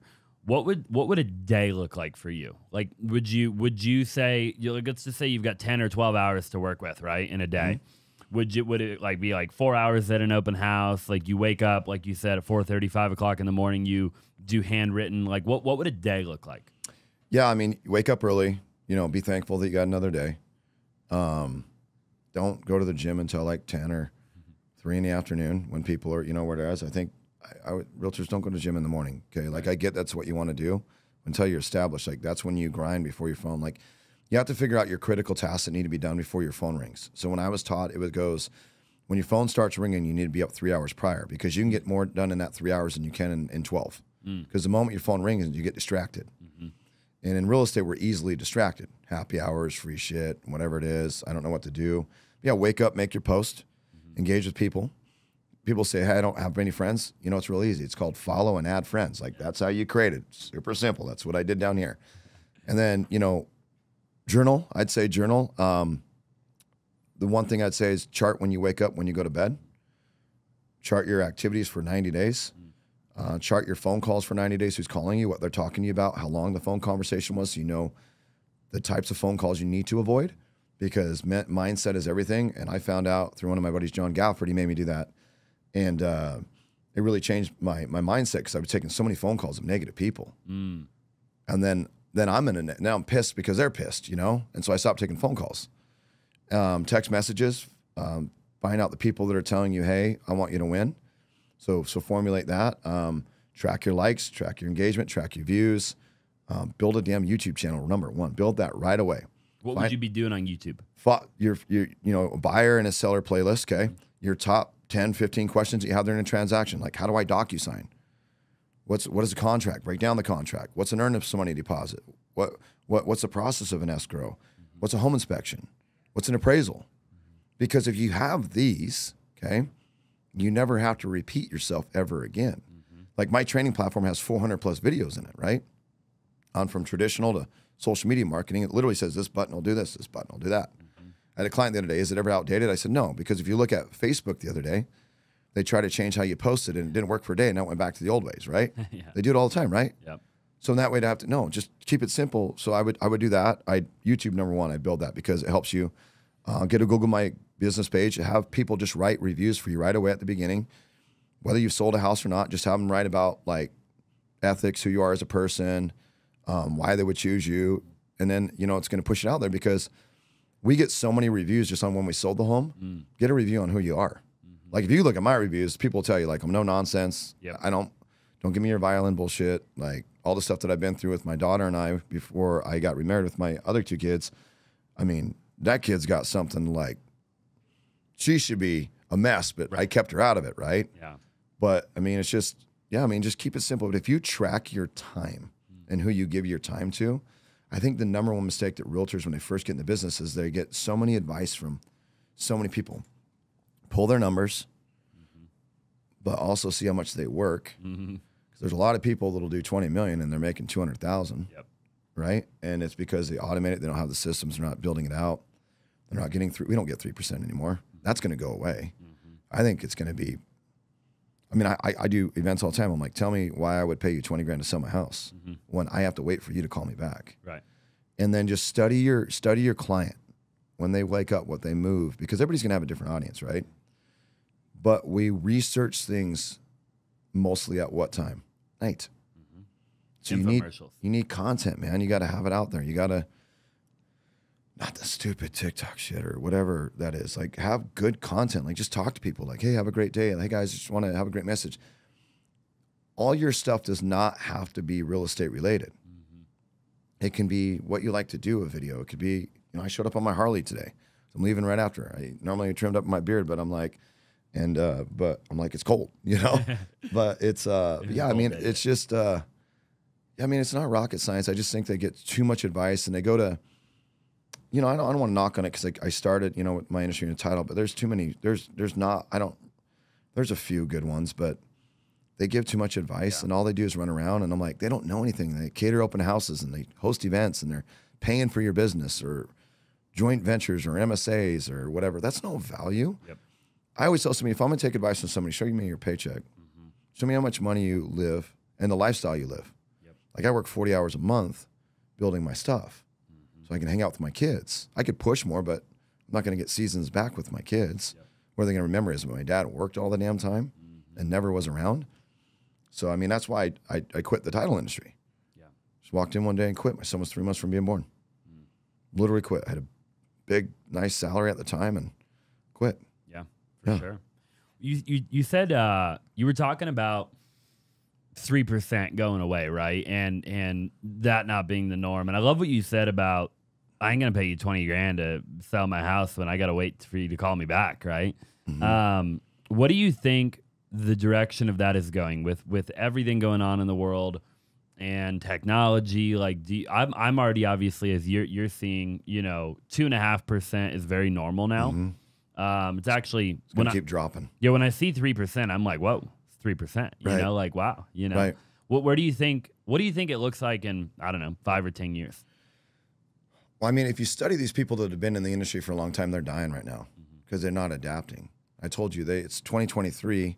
what would what would a day look like for you? Like would you would you say you like, let's just say you've got 10 or 12 hours to work with, right? In a day. Would you would it like be like four hours at an open house? Like you wake up, like you said, at four thirty, five o'clock in the morning, you do handwritten, like what what would a day look like? Yeah, I mean, you wake up early. You know, be thankful that you got another day. Um, don't go to the gym until like ten or three in the afternoon when people are, you know, where whereas I think I, I would, realtors don't go to the gym in the morning. Okay, like I get that's what you want to do until you're established. Like that's when you grind before your phone. Like you have to figure out your critical tasks that need to be done before your phone rings. So when I was taught, it goes when your phone starts ringing, you need to be up three hours prior because you can get more done in that three hours than you can in, in twelve. Mm. Because the moment your phone rings, you get distracted. Mm-hmm. And in real estate, we're easily distracted. Happy hours, free shit, whatever it is. I don't know what to do. Yeah, wake up, make your post, mm-hmm. engage with people. People say, hey, I don't have many friends. You know, it's real easy. It's called follow and add friends. Like that's how you create it. Super simple. That's what I did down here. And then, you know, journal. I'd say journal. Um, the one thing I'd say is chart when you wake up, when you go to bed. Chart your activities for 90 days. Uh, chart your phone calls for 90 days, who's calling you, what they're talking to you about, how long the phone conversation was, so you know the types of phone calls you need to avoid because mindset is everything. And I found out through one of my buddies, John Galford, he made me do that. And uh, it really changed my, my mindset because I was taking so many phone calls of negative people. And then then I'm in a, now I'm pissed because they're pissed, you know? And so I stopped taking phone calls. Um, text messages, um, find out the people that are telling you, hey, I want you to win. So so formulate that. Um, track your likes, track your engagement, track your views. Um, build a damn YouTube channel. Number one, build that right away. What Fine. would you be doing on YouTube? Your, your you know a buyer and a seller playlist. Okay, your top 10, 15 questions that you have during a transaction. Like, how do I DocuSign? What's what is a contract? Break down the contract. What's an earnest money deposit? What what what's the process of an escrow? Mm-hmm. What's a home inspection? What's an appraisal? Because if you have these, okay, you never have to repeat yourself ever again. Mm-hmm. Like my training platform has 400 plus videos in it, right? On from traditional to social media marketing, it literally says this button will do this, this button will do that. I had a client the other day, is it ever outdated? I said no, because if you look at Facebook the other day, they tried to change how you posted and it didn't work for a day and now it went back to the old ways, right? [LAUGHS] Yeah. They do it all the time, right? Yep. So in that way to have to no, just keep it simple. So I would I would do that. I YouTube number one, I build that because it helps you uh, get a Google My Business page, have people just write reviews for you right away at the beginning. Whether you've sold a house or not, just have them write about like ethics, who you are as a person, um, why they would choose you, and then you know it's going to push it out there because we get so many reviews just on when we sold the home. Mm. Get a review on who you are. Mm-hmm. Like if you look at my reviews, people tell you like I'm no nonsense. Yep. I don't don't give me your violin bullshit. Like all the stuff that I've been through with my daughter and I before I got remarried with my other two kids. I mean, that kid's got something like she should be a mess, but I kept her out of it, right? Yeah. But I mean, it's just yeah. I mean, just keep it simple. But if you track your time mm. and who you give your time to, I think the number one mistake that realtors when they first get in the business is they get so many advice from so many people. Pull their numbers, mm-hmm. but also see how much they work. Because there's a lot of people that'll do 20 million and they're making 200,000 Yep. right? And it's because they automate it. They don't have the systems. They're not building it out. They're not getting through. We don't get three percent anymore. Mm-hmm. That's going to go away. I think it's going to be. I mean, I, I do events all the time. I'm like, tell me why I would pay you twenty grand to sell my house mm-hmm. when I have to wait for you to call me back, Right. and then just study your study your client when they wake up, what they move, because everybody's going to have a different audience, right? But we research things mostly at what time? Night. Mm-hmm. So you need you need content, man. You got to have it out there. You got to not the stupid TikTok shit or whatever that is. Like have good content. Like just talk to people. Like, hey, have a great day. And hey guys, just want to have a great message. All your stuff does not have to be real estate related. It can be what you like to do. A video. It could be. You know, I showed up on my Harley today. I'm leaving right after. I normally trimmed up my beard, but I'm like, and uh, but I'm like, it's cold, [LAUGHS] you know. [LAUGHS] but it's uh, It yeah. I mean, day. it's just uh, I mean, it's not rocket science. I just think they get too much advice and they go to, you know, I don't, I don't want to knock on it because I, I started, you know, with my industry and the title, but there's too many. There's there's not. I don't. There's a few good ones, but they give too much advice and all they do is run around. And I'm like, they don't know anything. They cater open houses and they host events and they're paying for your business or joint ventures or MSAs or whatever. That's no value. Yep. I always tell somebody if I'm gonna take advice from somebody, show me your paycheck, mm-hmm. show me how much money you live and the lifestyle you live. Yep. Like I work 40 hours a month building my stuff, so I can hang out with my kids. I could push more, but I'm not gonna get seasons back with my kids. What they're gonna remember is my dad worked all the damn time and never was around. So I mean that's why I, I, I quit the title industry. Yeah. Just walked in one day and quit. My son was three months from being born. Literally quit. I had a big, nice salary at the time and quit. Yeah, for Yeah. sure. You you you said uh, you were talking about three percent going away, right? And and that not being the norm. And I love what you said about I ain't gonna pay you twenty grand to sell my house when I gotta wait for you to call me back, right? Um, what do you think the direction of that is going with with everything going on in the world? and technology like do you, I'm, I'm already obviously as you're, you're seeing you know two and a half percent is very normal now um, it's actually It's when I, keep dropping. yeah when I see three percent I'm like whoa three percent you Right. know like wow you know Right. what where do you think what do you think it looks like in I don't know five or ten years Well, I mean, if you study these people that have been in the industry for a long time, they're dying right now Mm-hmm. because they're not adapting. I told you they it's 2023.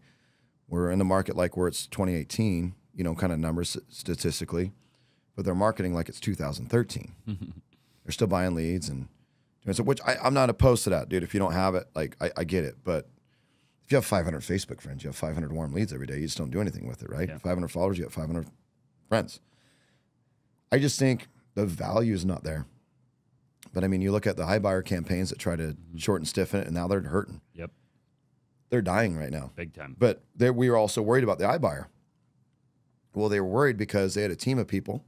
We're in the market like where it's 2018, you know, kind of numbers statistically, but they're marketing like it's 2013. [LAUGHS] they're still buying leads and doing so, which I, I'm not opposed to that, dude. If you don't have it, like I, I get it, but if you have 500 Facebook friends, you have 500 warm leads every day. You just don't do anything with it, right? Yeah. 500 followers, you have 500 friends. I just think the value is not there. But I mean, you look at the iBuyer campaigns that try to mm-hmm. shorten, stiffen it, and now they're hurting. yep They're dying right now. big time But we were also worried about the iBuyer. Well, they were worried because they had a team of people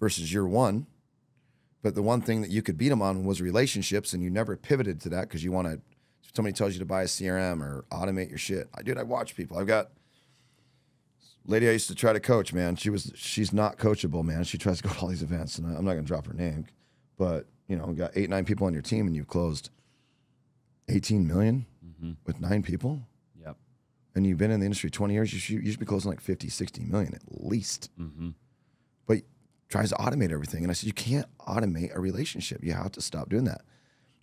versus year one. But the one thing that you could beat them on was relationships, and you never pivoted to that because you want to somebody tells you to buy a CRM or automate your shit. I dude, I watch people. I've got lady I used to try to coach, man. She was she's not coachable, man. She tries to go to all these events, and I- I'm not gonna drop her name, but you know, got eight nine people on your team, and you've closed 18 million mm-hmm. with nine people, Yep. and you've been in the industry 20 years. You should, you should be closing like 50, 60 million at least. Mm-hmm. But tries to automate everything, and I said you can't automate a relationship. You have to stop doing that.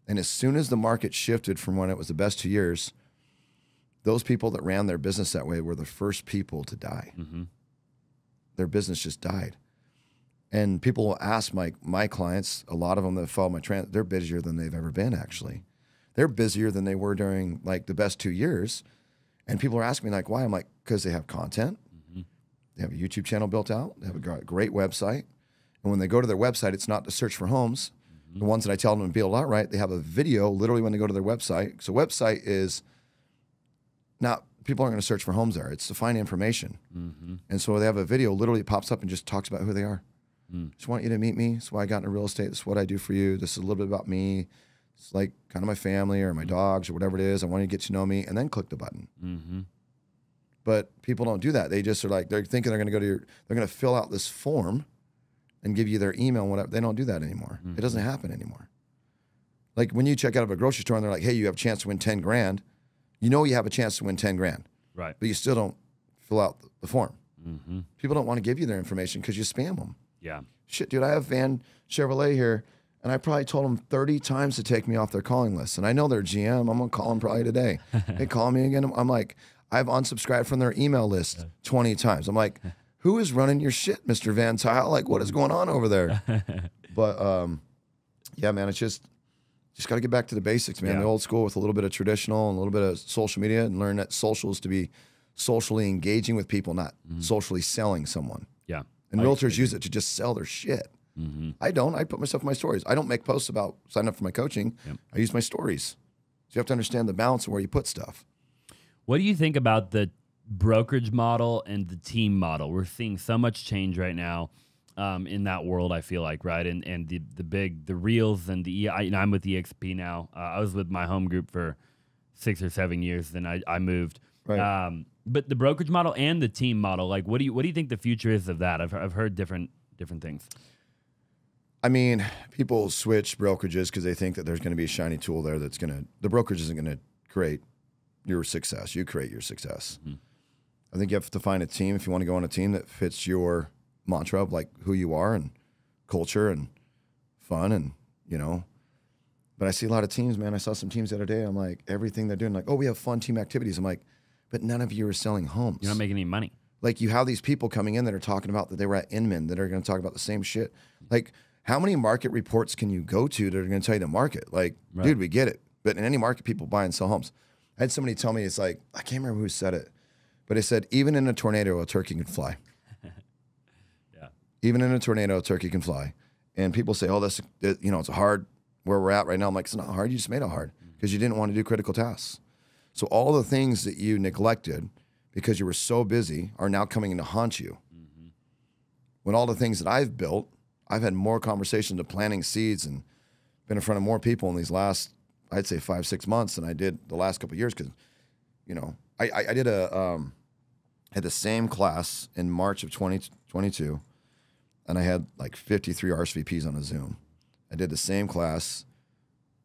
And as soon as the market shifted from when it was the best two years, those people that ran their business that way were the first people to die. Mm-hmm. Their business just died. And people will ask my my clients, a lot of them that follow my trend, they're busier than they've ever been. Actually, they're busier than they were during like the best two years. And people are asking me like, why? I'm like, because they have content, mm-hmm. they have a YouTube channel built out, they have a great website, and when they go to their website, it's not to search for homes. Mm-hmm. The ones that I tell them to build out right, they have a video literally when they go to their website. So website is not people aren't going to search for homes there. It's to find information. Mm-hmm. And so they have a video literally pops up and just talks about who they are. Just want you to meet me. That's why I got into real estate. This is what I do for you. This is a little bit about me. It's like kind of my family or my dogs or whatever it is. I want you to get to know me and then click the button. Mm-hmm. But people don't do that. They just are like, they're thinking they're going to go to your, they're going to fill out this form and give you their email and whatever. They don't do that anymore. It doesn't happen anymore. Like when you check out of a grocery store and they're like, hey, you have a chance to win 10 grand, you know you have a chance to win 10 grand, Right. but you still don't fill out the form. Mm-hmm. People don't want to give you their information because you spam them. Yeah. Shit, dude, I have Van Chevrolet here, and I probably told them 30 times to take me off their calling list. And I know they're GM. I'm going to call them probably today. [LAUGHS] they call me again. I'm like, I've unsubscribed from their email list 20 times. I'm like, who is running your shit, Mr. Van Tuyl? Like, what is going on over there? [LAUGHS] but um, yeah, man, it's just, just got to get back to the basics, man. Yeah. The old school with a little bit of traditional and a little bit of social media and learn that social is to be socially engaging with people, not socially selling someone. Yeah. And realtors use it to just sell their shit. Mm-hmm. I don't. I put myself in my stories. I don't make posts about sign up for my coaching. I use my stories. So you have to understand the balance of where you put stuff. What do you think about the brokerage model and the team model? We're seeing so much change right now um, in that world. I feel like right, and and the the big the reels and the I, you know, I'm with EXP now. Uh, I was with my home group for six or seven years. Then I I moved. Right. Um, but the brokerage model and the team model, like, what do you what do you think the future is of that? I've I've heard different different things. I mean, people switch brokerages because they think that there's going to be a shiny tool there that's going to, the brokerage isn't going to create your success. You create your success. Mm-hmm. I think you have to find a team if you want to go on a team that fits your mantra of like who you are and culture and fun and, you know. But I see a lot of teams, man. I saw some teams the other day. I'm like, everything they're doing, like, oh, we have fun team activities. I'm like, but none of you are selling homes You're not making any money. like you have these people coming in that are talking about that they were at Inman that are going to talk about the same shit. Like, how many market reports can you go to that are going to tell you the market? Like, dude, we get it. But in any market, people buy and sell homes. I had somebody tell me, it's like, I can't remember who said it, but it said, even in a tornado, a turkey can fly. [LAUGHS] Yeah. Even in a tornado, a turkey can fly. And people say, oh, that's, uh, you know, it's hard where we're at right now. I'm like, it's not hard. You just made it hard mm. because you didn't want to do critical tasks. So all the things that you neglected because you were so busy are now coming to haunt you. When all the things that I've built, I've had more conversations of planting seeds and been in front of more people in these last, I'd say five, six months than I did the last couple of years. Cause you know, I, I, I did a, um, had the same class in March of 2022 and I had like 53 RSVPs on a Zoom. I did the same class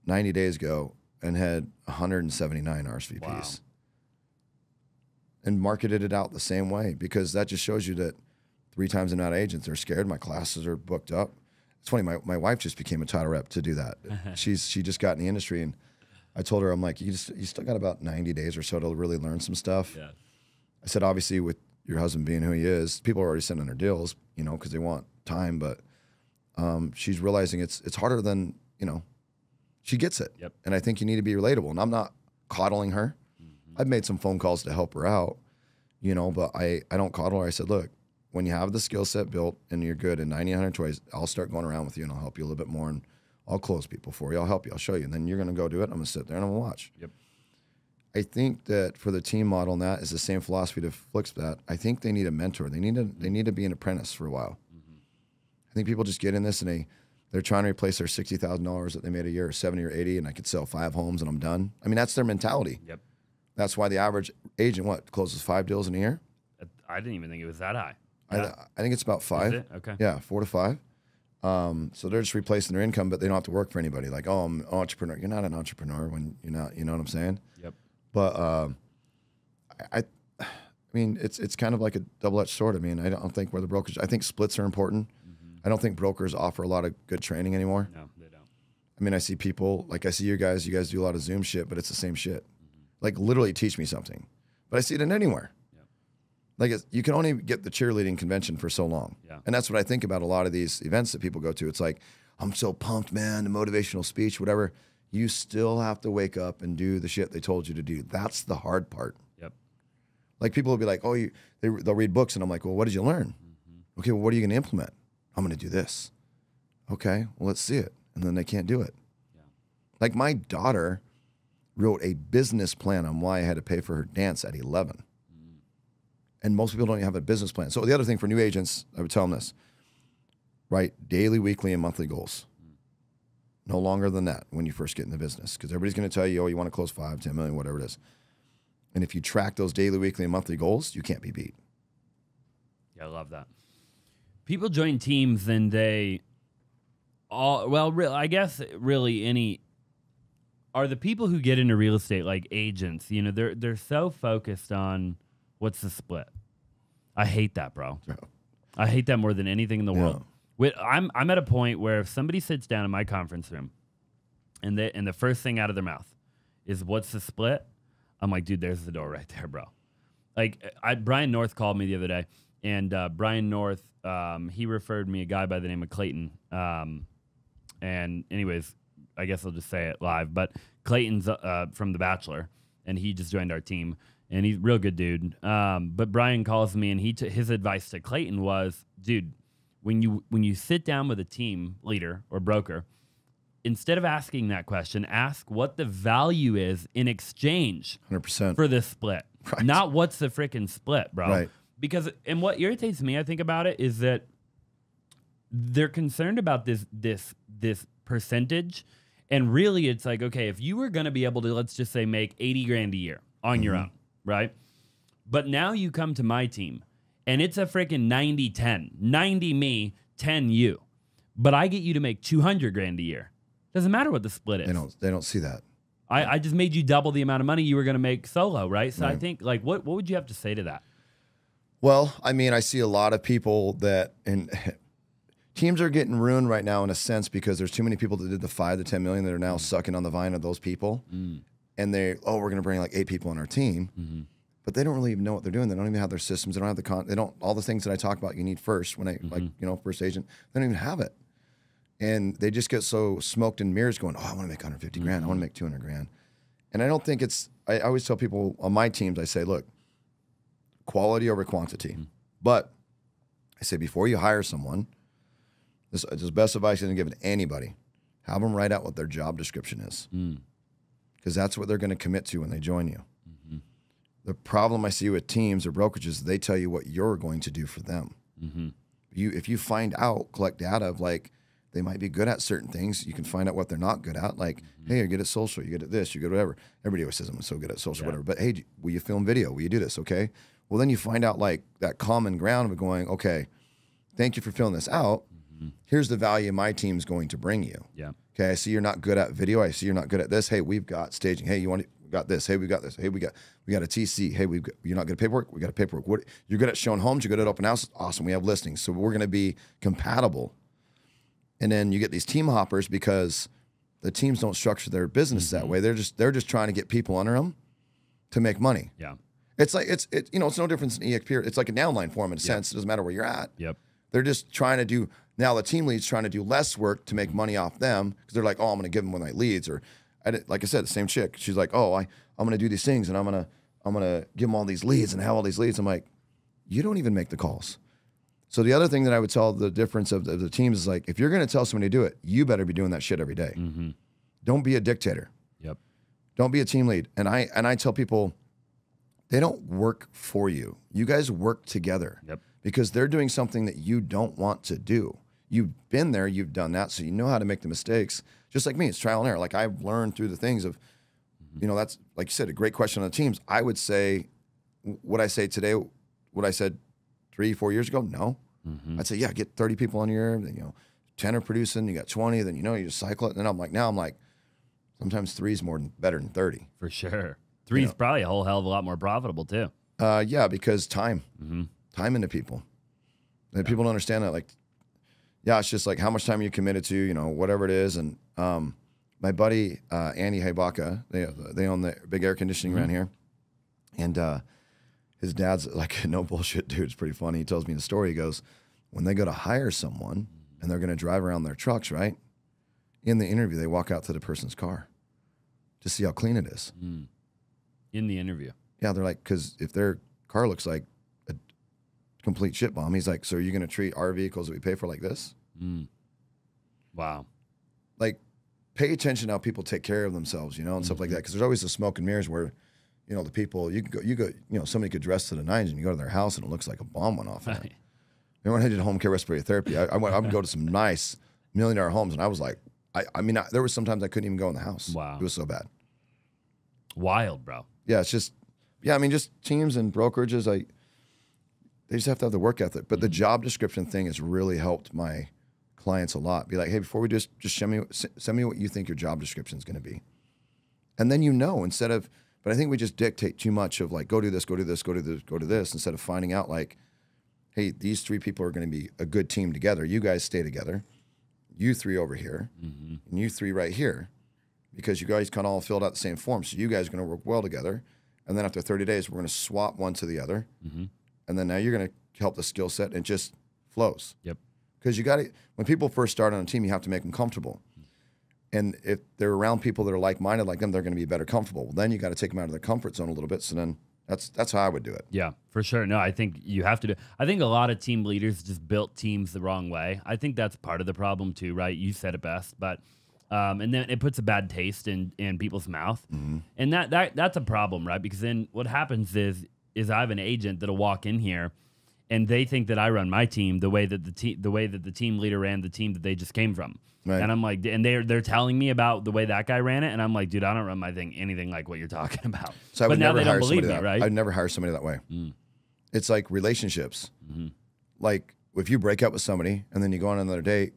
90 days ago and had 179 RSVPs. Wow. And marketed it out the same way because that just shows you that three times of agents are scared. My classes are booked up. It's funny. My, my wife just became a title rep to do that. [LAUGHS] She's she just got in the industry, and I told her I'm like you just you still got about 90 days or so to really learn some stuff. Yeah. I said, obviously, with your husband being who he is, people are already sending their deals, you know, because they want time. But um, she's realizing it's it's harder than you know. She gets it, Yep. and I think you need to be relatable. And I'm not coddling her. Mm-hmm. I've made some phone calls to help her out, you know, but I I don't coddle her. I said, look, when you have the skill set built and you're good in 90, 100 toys, I'll start going around with you and I'll help you a little bit more and I'll close people for you. I'll help you. I'll show you. And then you're gonna go do it. I'm gonna sit there and I'm gonna watch. Yep. I think that for the team model, and that is the same philosophy to fix that. I think they need a mentor. They need to they need to be an apprentice for a while. Mm-hmm. I think people just get in this and they They're trying to replace their sixty thousand dollars that they made a year, or seventy or eighty, and I could sell five homes and I'm done. I mean, that's their mentality. Yep. That's why the average agent what closes five deals in a year. I didn't even think it was that high. I, I think it's about five. Is it? Okay. Yeah, four to five. Um, so they're just replacing their income, but they don't have to work for anybody. Like, oh, I'm an entrepreneur. You're not an entrepreneur when you're not. You know what I'm saying? Yep. But um, I, I, I mean, it's it's kind of like a double-edged sword. I mean, I don't think where the brokerage. I think splits are important. I don't think brokers offer a lot of good training anymore. No, they don't. I mean, I see people like I see you guys. You guys do a lot of Zoom shit, but it's the same shit. Mm-hmm. Like literally teach me something, but I see it in anywhere. Yep. Like it's, you can only get the cheerleading convention for so long, Yeah. and that's what I think about a lot of these events that people go to. It's like I'm so pumped, man. The motivational speech, whatever. You still have to wake up and do the shit they told you to do. That's the hard part. Yep. Like people will be like, "Oh, you," they, they'll read books, and I'm like, "Well, what did you learn?" Mm-hmm. Okay, well, what are you going to implement? I'm going to do this. Okay, well, let's see it, and then they can't do it. Like my daughter wrote a business plan on why I had to pay for her dance at 11, mm. and most people don't even have a business plan. So the other thing for new agents, I would tell them this: write daily, weekly, and monthly goals. Mm. No longer than that when you first get in the business, because everybody's going to tell you, "Oh, you want to close five, 10 million, whatever it is." And if you track those daily, weekly, and monthly goals, you can't be beat. Yeah, I love that. People join teams and they all well, re- I guess really any are the people who get into real estate like agents. You know, they're they're so focused on what's the split. I hate that, bro. I hate that more than anything in the world. With, I'm I'm at a point where if somebody sits down in my conference room, and they and the first thing out of their mouth is what's the split, I'm like, dude, there's the door right there, bro. Like I Brian North called me the other day, and uh, Brian North um, he referred me a guy by the name of Clayton. Um, and anyways, I guess I'll just say it live. But Clayton's uh, from The Bachelor, and he just joined our team, and he's a real good dude. Um, but Brian calls me, and he t- his advice to Clayton was, dude, when you when you sit down with a team leader or broker, instead of asking that question, ask what the value is in exchange 100%. for this split, Right. not what's the freaking split, bro. Right. Because and what irritates me, I think about it is that they're concerned about this this this percentage, and really, it's like okay, if you were going to be able to, let's just say, make eighty grand a year on your Mm-hmm. own, right? But now you come to my team, and it's a freaking 90-10. 90 me, 10 you. But I get you to make 200 grand a year. Doesn't matter what the split is. they don't. They don't see that. I, I just made you double the amount of money you were going to make solo, right? So I think like what what would you have to say to that? Well, I mean, I see a lot of people that and [LAUGHS] teams are getting ruined right now in a sense because there's too many people that did the five to ten million that are now mm. sucking on the vine of those people, mm. and they oh we're gonna bring like eight people on our team, mm-hmm. but they don't really even know what they're doing. They don't even have their systems. They don't have the con. They don't all the things that I talk about. You need first when I like mm-hmm. you know first agent. They don't even have it, and they just get so smoked in mirrors, going oh I want to make 150 grand. I want to mm-hmm. make 200 grand, and I don't think it's. I always tell people on my teams. I say look quality over quantity. Mm-hmm. But I say before you hire someone, this is the best advice I can give to anybody. Have them write out what their job description is, mm. because that's what they're going to commit to when they join you. Mm-hmm. The problem I see with teams or brokerages, they tell you what you're going to do for them. Mm-hmm. You, if you find out, collect data of like they might be good at certain things, you can find out what they're not good at. Like, hey, you're good at social, you're good at this, you're good at whatever. Everybody always says I'm so good at social, whatever. But hey, will you film video? Will you do this? Okay. Well, then you find out like that common ground of going, okay, thank you for filling this out. Mm-hmm. Here's the value my team's going to bring you. Yeah. Okay, I see you're not good at video. I see you're not good at this. Hey, we've got staging. Hey, you want to, we got this. Hey, we got this. Hey, we got we got a TC. Hey, we got, you're not good at paperwork. We got a paperwork. What you're good at showing homes. You're good at open houses. Awesome. We have listings, so we're going to be compatible. And then you get these team hoppers because the teams don't structure their business that mm-hmm. way. They're just they're just trying to get people under them to make money. Yeah. It's like it's it you know it's no difference in EXP. It's like a downline form in a sense. It doesn't matter where you're at. Yep. They're just trying to do now. The team lead's trying to do less work to make mm-hmm. money off them because they're like, oh, I'm going to give them one night leads, or I did, like I said, the same chick. She's like, oh, I I'm going to do these things, and I'm gonna I'm gonna give them all these leads and have all these leads. I'm like, you don't even make the calls. So the other thing that I would tell the difference of the, of the teams is like, if you're going to tell somebody to do it, you better be doing that shit every day. Mm-hmm. Don't be a dictator. Yep. Don't be a team lead. And I and I tell people, they don't work for you. You guys work together Yep. because they're doing something that you don't want to do. you've been there, you've done that, so you know how to make the mistakes. Just like me, it's trial and error. Like I've learned through the things of, mm-hmm. you know, that's like you said, a great question on the teams. I would say, what I say today, what I said three, four years ago, no. Mm-hmm. I'd say, yeah, get 30 people on your, then, you know, 10 are producing, you got 20, then you know, you just cycle it. And then I'm like, now I'm like, sometimes three is more than better than 30. For sure. Three's probably a whole hell of a lot more profitable too. Uh, yeah, because time, time into people. And people don't understand that. Like, yeah, it's just like how much time you committed to, you know, whatever it is. And um, my buddy uh, Andy Haybaka, they they own the big air conditioning around here, and uh, his dad's like [LAUGHS] no bullshit dude. It's pretty funny. He tells me the story. He goes, when they go to hire someone and they're going to drive around their trucks, right? In the interview, they walk out to the person's car to see how clean it is. In the interview. Yeah, they're like, because if their car looks like a complete shit bomb, he's like, so are you going to treat our vehicles that we pay for like this? Mm. Wow. Like, pay attention to how people take care of themselves, you know, and stuff like mm-hmm. that. Because there's always the smoke and mirrors where, you know, the people you could go, you go, you know, somebody could dress to the nines and you go to their house and it looks like a bomb went off. Right. Remember when I did home care respiratory therapy? I, I went, I would go to some nice million dollar homes and I was like, I, I mean, I, there was sometimes I couldn't even go in the house. Wow. It was so bad. Wild, bro. Yeah, it's just yeah, I mean just teams and brokerages, I they just have to have the work ethic. But the mm-hmm. job description thing has really helped my clients a lot. Be like, hey, before we just just send me send me what you think your job description is going to be, and then you know instead of. But I think we just dictate too much of like, go do this, go do this, go do this, go do this, instead of finding out like, hey, these three people are going to be a good team together. You guys stay together. You three over here, mm-hmm. and you three right here because you guys kind of all filled out the same form. So you guys are going to work well together. And then after 30 days, we're going to swap one to the other. Mm-hmm. And then now you're going to help the skill set and it just flows. Yep. Because you got to, when people first start on a team, you have to make them comfortable. And if they're around people that are like minded like them, they're going to be better comfortable. Then you got to take them out of their comfort zone a little bit. So then that's that's how I would do it. Yeah, for sure. No, I think you have to do. I think a lot of team leaders just built teams the wrong way. I think that's part of the problem too, right? You said it best, but um, and then it puts a bad taste in in people's mouth, and that that that's a problem, right? Because then what happens is is I have an agent that'll walk in here, and they think that I run my team the way that the team the way that the team leader ran the team that they just came from. Right. And I'm like, and they're they're telling me about the way that guy ran it, and I'm like, dude, I don't run my thing anything like what you're talking [LAUGHS] about. So I but would now never hire somebody me, that right? Mm. I'd never hire somebody that way. It's like relationships. Mm-hmm. Like if you break up with somebody and then you go on another date,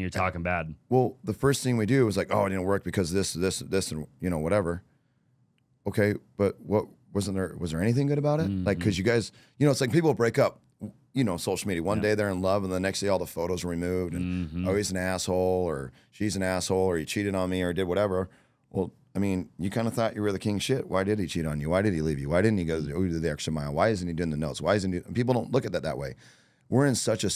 and you're talking bad. Well, the first thing we do is like, oh, it didn't work because this, this, this, and you know whatever. Okay, but what wasn't there? Was there anything good about it? Like, Mm-hmm. because you guys, you know, it's like people break up. You know, social media. One day they're in love, and the next day all the photos are removed, and Mm-hmm. oh, he's an asshole, or she's an asshole, or he cheated on me, or did whatever. Well, I mean, you kind of thought you were the king shit. Why did he cheat on you? Why did he leave you? Why didn't he go oh, do the extra mile? Why isn't he doing the notes? Why isn't he? and People don't look at that that way. We're in such a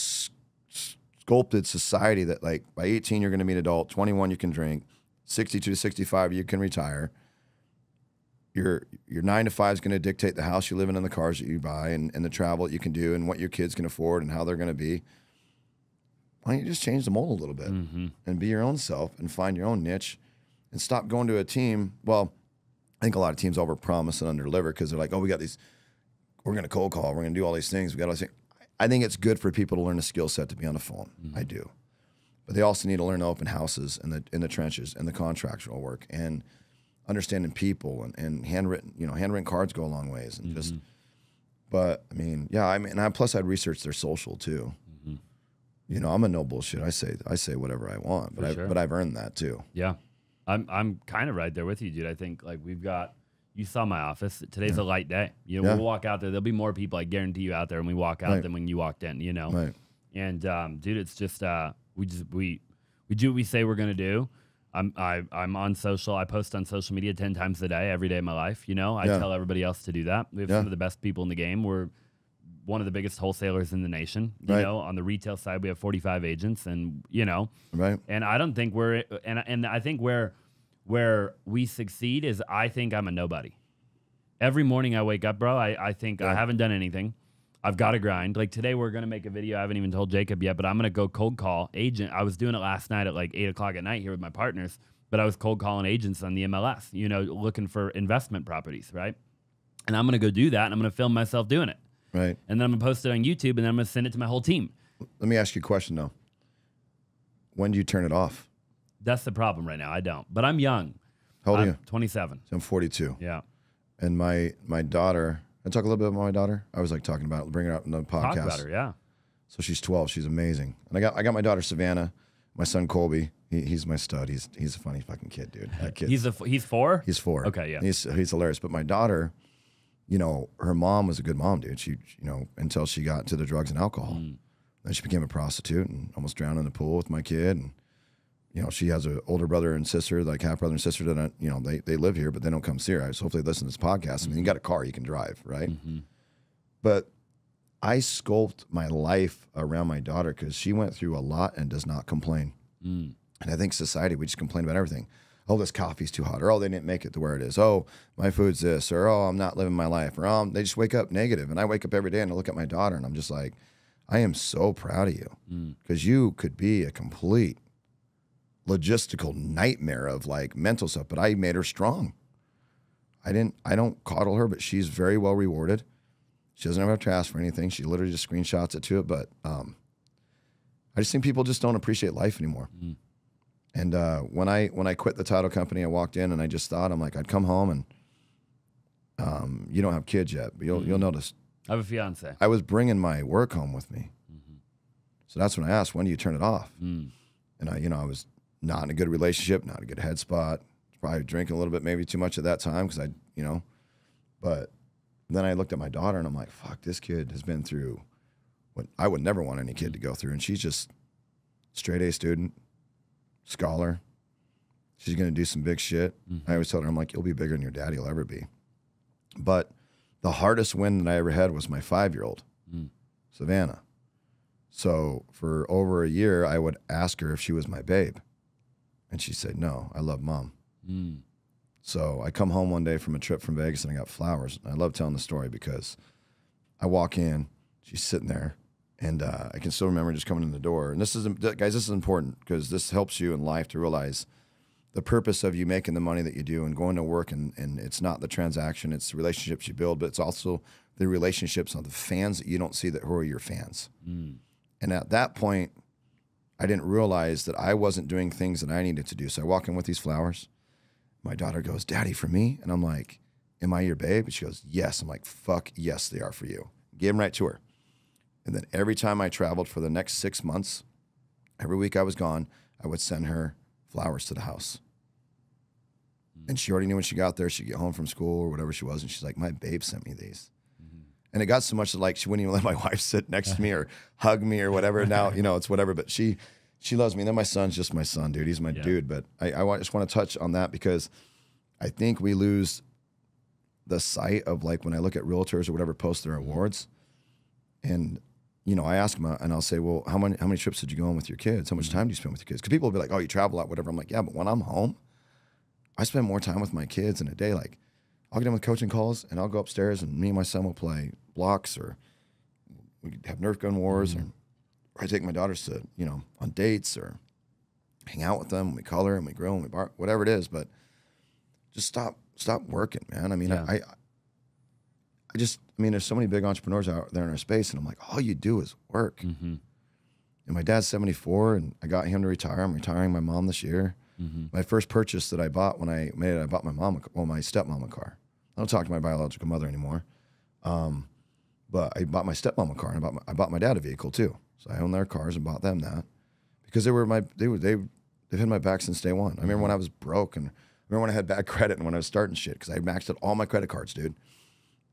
sculpted society that like by 18 you're going to be an adult 21 you can drink 62 to 65 you can retire. Your your nine to five is going to dictate the house you live in and the cars that you buy and, and the travel that you can do and what your kids can afford and how they're going to be. Why don't you just change the mold a little bit mm-hmm. and be your own self and find your own niche and stop going to a team? Well i think a lot of teams overpromise and underdeliver because they're like oh we got these we're going to cold call we're going to do all these things we got all these things i think it's good for people to learn a skill set to be on the phone. I do. But they also need to learn to open houses in the in the trenches and the contractual work and understanding people and, and handwritten you know handwritten cards go a long ways and just mm-hmm. but i mean yeah i mean and I, plus i'd research their social too. Mm-hmm. You know i'm a no bullshit. I say i say whatever i want but I, but i've earned that too. Yeah, I'm I'm kind of right there with you, dude. I think like we've got. You saw my office. Today's a light day. You know, Yeah. we'll walk out there. There'll be more people. I guarantee you out there when we walk out Right. than when you walked in. You know, right and um, dude, it's just uh, we just we we do what we say we're gonna do. I'm I, I'm on social. I post on social media ten times a day, every day of my life. You know, I Yeah. tell everybody else to do that. We have Yeah. some of the best people in the game. We're one of the biggest wholesalers in the nation. You Right. know, on the retail side, we have 45 agents, and you know, right and I don't think we're and and I think where where we succeed is I think I'm a nobody. Every morning I wake up, bro. I, I think I haven't done anything. I've got to grind. Like today, we're gonna make a video. I haven't even told Jacob yet, but I'm gonna go cold call agent. I was doing it last night at like eight o'clock at night here with my partners, but I was cold calling agents on the MLS. You know, looking for investment properties, right? And I'm gonna go do that, and I'm gonna film myself doing it, right and then I'm gonna post it on YouTube, and then I'm gonna send it to my whole team. let me ask you a question though when do you turn it off? That's the problem right now. I don't, but I'm young. How old are I'm you? 27. I'm 42. Yeah. And my my daughter, I talk a little bit about my daughter. I was like talking about bring her up in the podcast. Talk about her. Yeah. So she's 12. She's amazing. And I got I got my daughter Savannah, my son Colby. He, he's my stud. He's he's a funny fucking kid, dude. That kid. He's a he's four. he's four. Okay, yeah. He's he's hilarious. But my daughter, you know, her mom was a good mom, dude. She you know until she got into the drugs and alcohol. Mm. Then she became a prostitute and almost drowned in the pool with my kid. And you know, she has an older brother and sister, like half brother and sister that I you know they they live here, but they don't come see her. So hopefully they listen to this podcast. I mean, you got a car, you can drive, right? Mm-hmm. But I sculpt my life around my daughter because she went through a lot and does not complain. Mm. And I think society, we just complain about everything. Oh, this coffee's too hot, or oh, they didn't make it to where it is. Oh, my food's this, or oh, I'm not living my life, or um, they just wake up negative. And I wake up every day and I look at my daughter and I'm just like, I am so proud of you Mm. because you could be a complete logistical nightmare of like mental stuff, but I made her strong. I didn't, I don't coddle her, but she's very well rewarded. She doesn't ever have to ask for anything. She literally just screenshots it to it. But um, I just think people just don't appreciate life anymore. Mm. And uh, when I when I quit the title company, I walked in and I just thought I'm like I'd come home and um, you don't have kids yet, but you'll you'll notice I have a fiance. I was bringing my work home with me. So that's when I asked, when do you turn it off? Mm. And I, you know, I was not in a good relationship, not a good head spot. Probably drinking a little bit, maybe too much at that time because I, you know. But then I looked at my daughter and I'm like, fuck, this kid has been through what I would never want any kid to go through. And she's just straight A student, scholar. She's gonna do some big shit. I always tell her, I'm like, you'll be bigger than your daddy will ever be. But the hardest win that I ever had was my five year old, Mm. Savannah. So for over a year, I would ask her if she was my babe. And she said, No, I love mom. Mm. So I come home one day from a trip from Vegas and I got flowers. I love telling the story because I walk in, she's sitting there, and uh, I can still remember just coming in the door. And this is, guys, this is important because this helps you in life to realize the purpose of you making the money that you do and going to work. And, and it's not the transaction, it's the relationships you build, but it's also the relationships of the fans that you don't see that who are your fans. Mm. And at that point, I didn't realize that I wasn't doing things that I needed to do. So I walk in with these flowers. My daughter goes, Daddy, for me? And I'm like, Am I your babe? And she goes, Yes. I'm like, Fuck, yes, they are for you. Gave them right to her. And then every time I traveled for the next six months, every week I was gone, I would send her flowers to the house. And she already knew when she got there, she'd get home from school or whatever she was. And she's like, My babe sent me these. And it got so much that like she wouldn't even [LAUGHS] let my wife sit next to me or [LAUGHS] hug me or whatever. Now, you know, it's whatever. But she she loves me. And then my son's just my son, dude. He's my Yeah. dude. But I, I just want to touch on that because I think we lose the sight of like when I look at realtors or whatever post their awards. And, you know, I ask them uh, and I'll say, Well, how many how many trips did you go on with your kids? How much time do you spend with your kids? Because people will be like, Oh, you travel a lot, whatever. I'm like, Yeah, but when I'm home, I spend more time with my kids in a day. Like I'll get in with coaching calls and I'll go upstairs and me and my son will play blocks or we could have Nerf gun wars or, or I take my daughters to, you know, on dates or hang out with them and we color and we grill and we bar whatever it is, but just stop stop working, man. I mean, Yeah. I, I just I mean there's so many big entrepreneurs out there in our space and I'm like, all you do is work. Mm-hmm. And my dad's 74 and I got him to retire. I'm retiring my mom this year. Mm-hmm. My first purchase that I bought when I made it, I bought my mom, a, well, my stepmom a car. I don't talk to my biological mother anymore. Um, but I bought my stepmom a car and I bought my, I bought my dad a vehicle too. So I own their cars and bought them that because they were my, they were, they, they've had my back since day one. I remember when I was broke and I remember when I had bad [LAUGHS] credit and when I was starting shit because I maxed out all my credit cards, dude.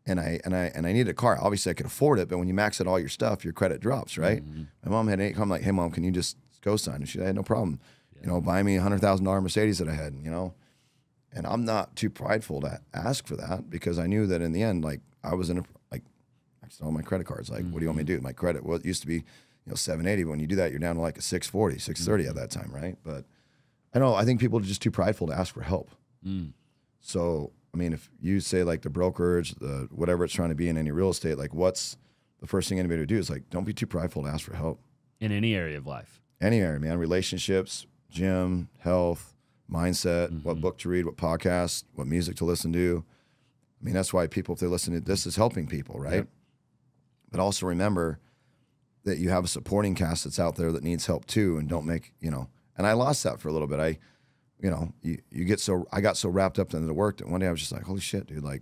And I, and I, and I needed a car. Obviously I could afford it, but when you max out all your stuff, your credit drops, right? My mom had eight, I'm like, hey mom, can you just go sign? And she had no problem you know, buy me a hundred thousand dollar Mercedes that I had, you know. And I'm not too prideful to ask for that because I knew that in the end, like I was in a like I all my credit cards. Like, what do you want me to do? My credit well, it used to be, you know, 780, but when you do that, you're down to like a 640, 630 at that time, right? But I know I think people are just too prideful to ask for help. Mm. So I mean, if you say like the brokerage, the whatever it's trying to be in any real estate, like what's the first thing anybody would do is like, don't be too prideful to ask for help In any area of life. any area, man. Relationships, gym, health, mindset, what mm-hmm. book to read, what podcast, what music to listen to. I mean, that's why people, if they listen to this, is helping people, right? Yep. But also remember, that you have a supporting cast that's out there that needs help too, and don't make you know. And I lost that for a little bit. I, you know, you, you get so I got so wrapped up in the work that one day I was just like, holy shit, dude, like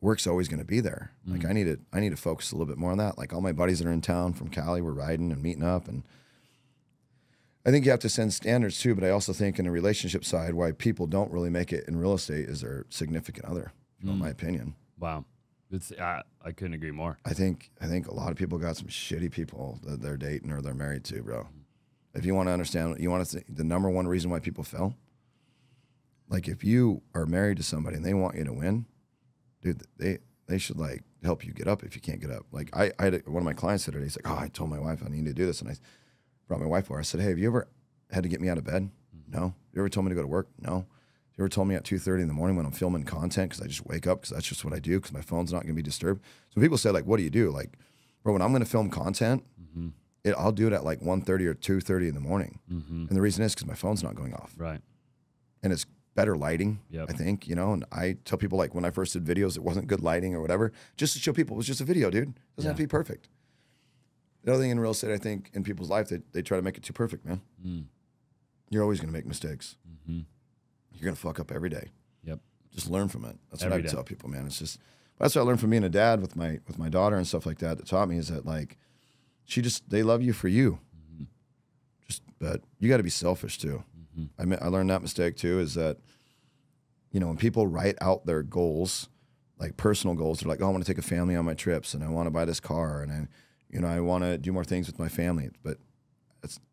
work's always going to be there. Like mm. I need to I need to focus a little bit more on that. Like all my buddies that are in town from Cali were riding and meeting up and I think you have to send standards too, but I also think in the relationship side why people don't really make it in real estate is their significant other, if you know my opinion. Wow. It's I, I couldn't agree more. I think I think a lot of people got some shitty people that they're dating or they're married to, bro. If you want to understand, you want to th- the number one reason why people fail. Like if you are married to somebody and they want you to win, dude, they they should like help you get up if you can't get up. Like I, I had a, one of my clients said it. He's like, oh, I told my wife I need to do this, and I brought my wife over. I said, hey, have you ever had to get me out of bed? Mm-hmm. No. You ever told me to go to work? No. You ever told me at two thirty in the morning when I'm filming content because I just wake up because that's just what I do because my phone's not going to be disturbed. So people say like, what do you do? Like, bro, when I'm going to film content, mm-hmm. it, I'll do it at like 1.30 or two thirty in the morning, mm-hmm. and the reason is because my phone's not going off Right. and it's better lighting. Yep. I think you know, and I tell people like when I first did videos, it wasn't good lighting or whatever, just to show people it was just a video, dude. It doesn't have to be perfect. The other thing in real estate, I think, in people's life, they, they try to make it too perfect, man. Mm. You're always going to make mistakes. Mm-hmm. You're going to fuck up every day. Yep. Just learn from it. That's Every what I day. tell people, man. It's just that's what I learned from being a dad with my with my daughter and stuff like that. That taught me is that like she just they love you for you. Mm-hmm. Just but you got to be selfish too. I mean, I learned that mistake too. Is that you know when people write out their goals, like personal goals, they're like, oh, I want to take a family on my trips and I want to buy this car and I, you know, I want to do more things with my family. But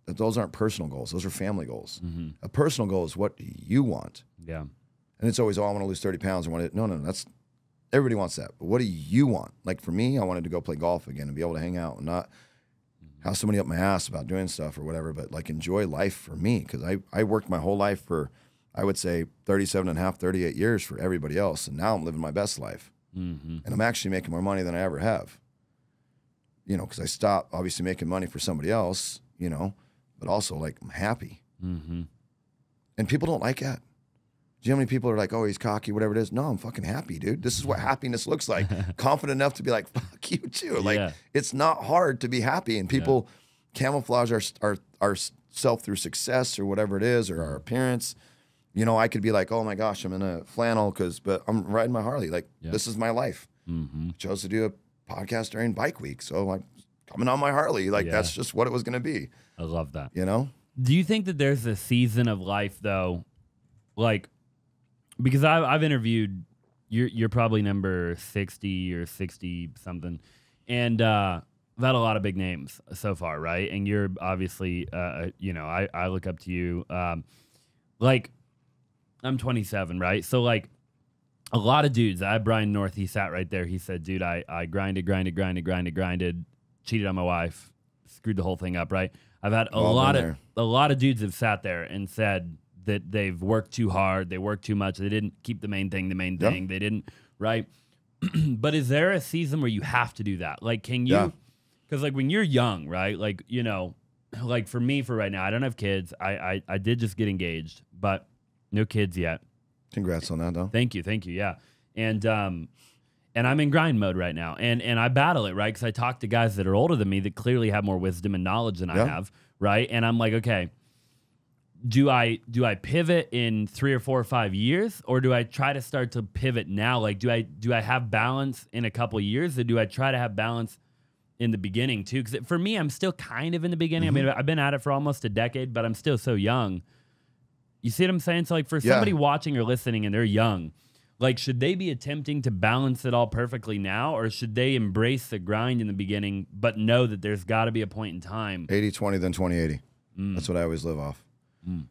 those aren't personal goals; those are family goals. A personal goal is what you want. Yeah. And it's always, oh, I want to lose 30 pounds. I want to, no, no, no, that's, everybody wants that. But what do you want? Like for me, I wanted to go play golf again and be able to hang out and not have somebody up my ass about doing stuff or whatever, but like enjoy life for me. Cause I, I worked my whole life for, I would say 37 and a half, 38 years for everybody else. And now I'm living my best life. Mm-hmm. And I'm actually making more money than I ever have. You know, cause I stopped obviously making money for somebody else, you know, but also like I'm happy. Mm-hmm. And people don't like that. Do you know how many people are like, oh, he's cocky, whatever it is? No, I'm fucking happy, dude. This is what happiness looks like. [LAUGHS] Confident enough to be like, fuck you too. Like, Yeah. it's not hard to be happy. And people camouflage our, our, our self through success or whatever it is or our appearance. You know, I could be like, oh my gosh, I'm in a flannel because, but I'm riding my Harley. Like, this is my life. Mm-hmm. Chose to do a podcast during bike week. So I'm coming on my Harley. Like, Yeah. that's just what it was going to be, I love that. you know? Do you think that there's a season of life though, like because I've I've interviewed you're you're probably number sixty or sixty something, and uh, I've had a lot of big names so far, right? And you're obviously uh, you know I I look up to you, um, like I'm 27, right? So like a lot of dudes. I had Brian North. He sat right there. He said, "Dude, I I grinded, grinded, grinded, grinded, grinded, cheated on my wife, screwed the whole thing up." Right? I've had a All lot of there. a lot of dudes have sat there and said that they've worked too hard, they worked too much, they didn't keep the main thing the main Yeah. thing, they didn't right. [CLEARS THROAT] but is there a season where you have to do that? Like, can you? Yeah. Because like when you're young, right? Like you know, like for me, for right now, I don't have kids. I I, I did just get engaged, but no kids yet. Congrats on that, though. Thank you, thank you. Yeah, and um, and I'm in grind mode right now, and and I battle it right because I talk to guys that are older than me that clearly have more wisdom and knowledge than I have, right? And I'm like, okay, do I do I pivot in three or four or five years, or do I try to start to pivot now? Like, do I do I have balance in a couple years, or do I try to have balance? In the beginning too, because for me, I'm still kind of in the beginning. I mean, Mm-hmm. I've been at it for almost a decade, but I'm still so young. You see what I'm saying? So, like, for Yeah. somebody watching or listening and they're young, like, should they be attempting to balance it all perfectly now, or should they embrace the grind in the beginning, but know that there's got to be a point in time? 80 20 then 20 80 Mm. that's what i always live off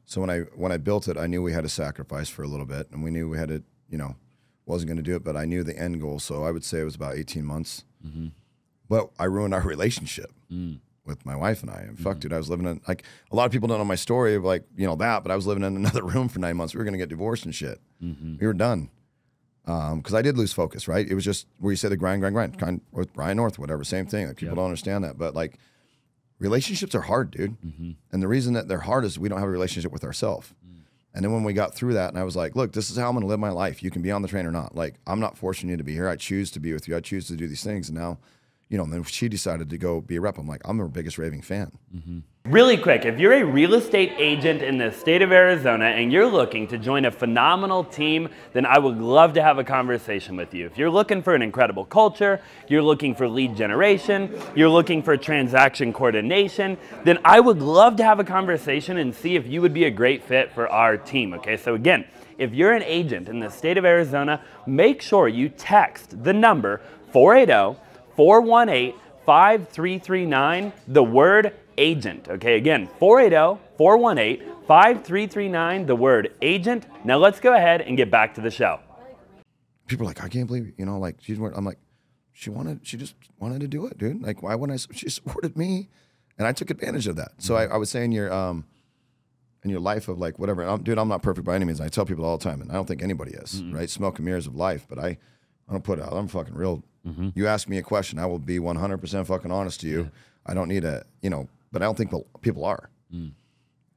so when i when i built it i knew we had to sacrifice for a little bit and we knew we had to you know wasn't going to do it but i knew the end goal so i would say it was about 18 months Mm-hmm. but i ruined our [LAUGHS] relationship Mm. With my wife and i and Mm-hmm. fuck dude i was living in like a lot of people don't know my story of like you know that but i was living in [LAUGHS] another room for nine months we were going to get divorced and shit Mm-hmm. we were done because I did lose focus, right? It was just where you say the grind, grind, grind, grind with Brian North, whatever, same thing. Like people Yep. don't understand that, but like relationships are hard, dude. Mm-hmm. And the reason that they're hard is we don't have a relationship with ourselves. Mm. And then when we got through that, and I was like, look, this is how I'm going to live my life. You can be on the train or not. Like I'm not forcing you to be here. I choose to be with you. I choose to do these things. And now, you know, and then she decided to go be a rep. I'm like, I'm her biggest raving fan. Mm-hmm. Really quick, if you're a real estate agent in the state of Arizona and you're looking to join a phenomenal team, then I would love to have a conversation with you. If you're looking for an incredible culture, you're looking for lead generation, you're looking for transaction coordination, then I would love to have a conversation and see if you would be a great fit for our team. Okay, so again, if you're an agent in the state of Arizona, make sure you text the number 480 418 5339, the word agent. Okay, again, 480 418 5339, the word agent. Now let's go ahead and get back to the show. People are like, I can't believe, you know, like she's. I'm like, she wanted, she just wanted to do it, dude. Like, why wouldn't I? She supported me, and I took advantage of that. So I, I would say in your, um, in your life of like whatever, I'm, dude, I'm not perfect by any means. I tell people all the time, and I don't think anybody is, right? Smoke and mirrors of life, but I, I don't put out. I'm fucking real. You ask me a question, I will be 100% fucking honest to you. I don't need a, you know, but I don't think people are,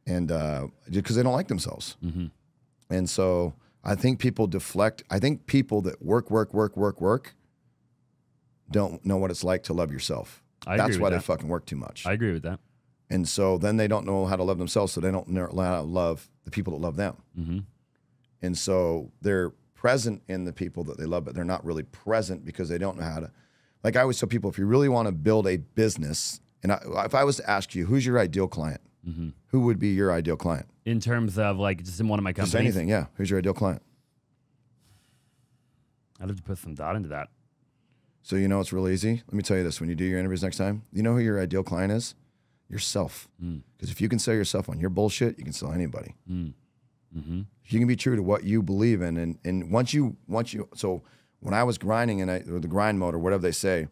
and uh, because they don't like themselves, and so I think people deflect. I think people that work, work, work, work, work, don't know what it's like to love yourself. I That's why they fucking work too much. I agree with that. And so then they don't know how to love themselves, so they don't know how to love the people that love them. Mm-hmm. And so they're present in the people that they love, but they're not really present because they don't know how to. Like I always tell people, if you really want to build a business, and I, if I was to ask you, who's your ideal client? Mm-hmm. Who would be your ideal client? In terms of like just in one of my Just companies, anything, yeah. Who's your ideal client? I'd have to put some thought into that. So you know it's real easy. Let me tell you this: when you do your interviews next time, you know who your ideal client is? Yourself. Mm. Because if you can sell yourself on your bullshit, you can sell anybody. Mm-hmm. You can be true to what you believe in, and and once you once you so when I was grinding and I or the grind mode or whatever they say,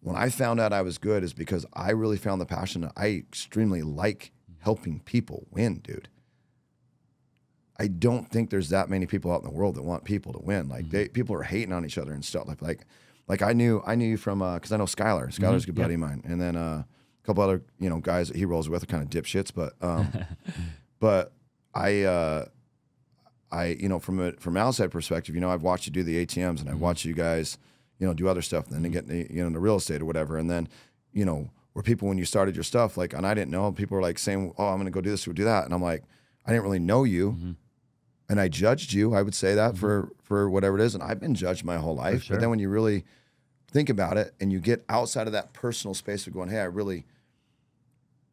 when I found out I was good is because I really found the passion. I extremely like helping people win, dude. I don't think there's that many people out in the world that want people to win. Like they, people are hating on each other and stuff. Like like like I knew I knew you from because I know Skylar. Skylar's a good Yep. buddy of mine, and then uh, a couple other you know guys that he rolls with are kind of dipshits, but um, [LAUGHS] but I uh, I you know from a from an outside perspective, you know I've watched you do the ATMs and I've mm-hmm. watched you guys you know do other stuff, and then mm-hmm. get the, you know into real estate or whatever, and then you know where people when you started your stuff like and I didn't know people were like saying oh I'm gonna go do this or do that, and I'm like I didn't really know you. Mm-hmm. And I judged you. I would say that for for whatever it is, and I've been judged my whole life. sure. But then when you really think about it, and you get outside of that personal space of going, "Hey, I really,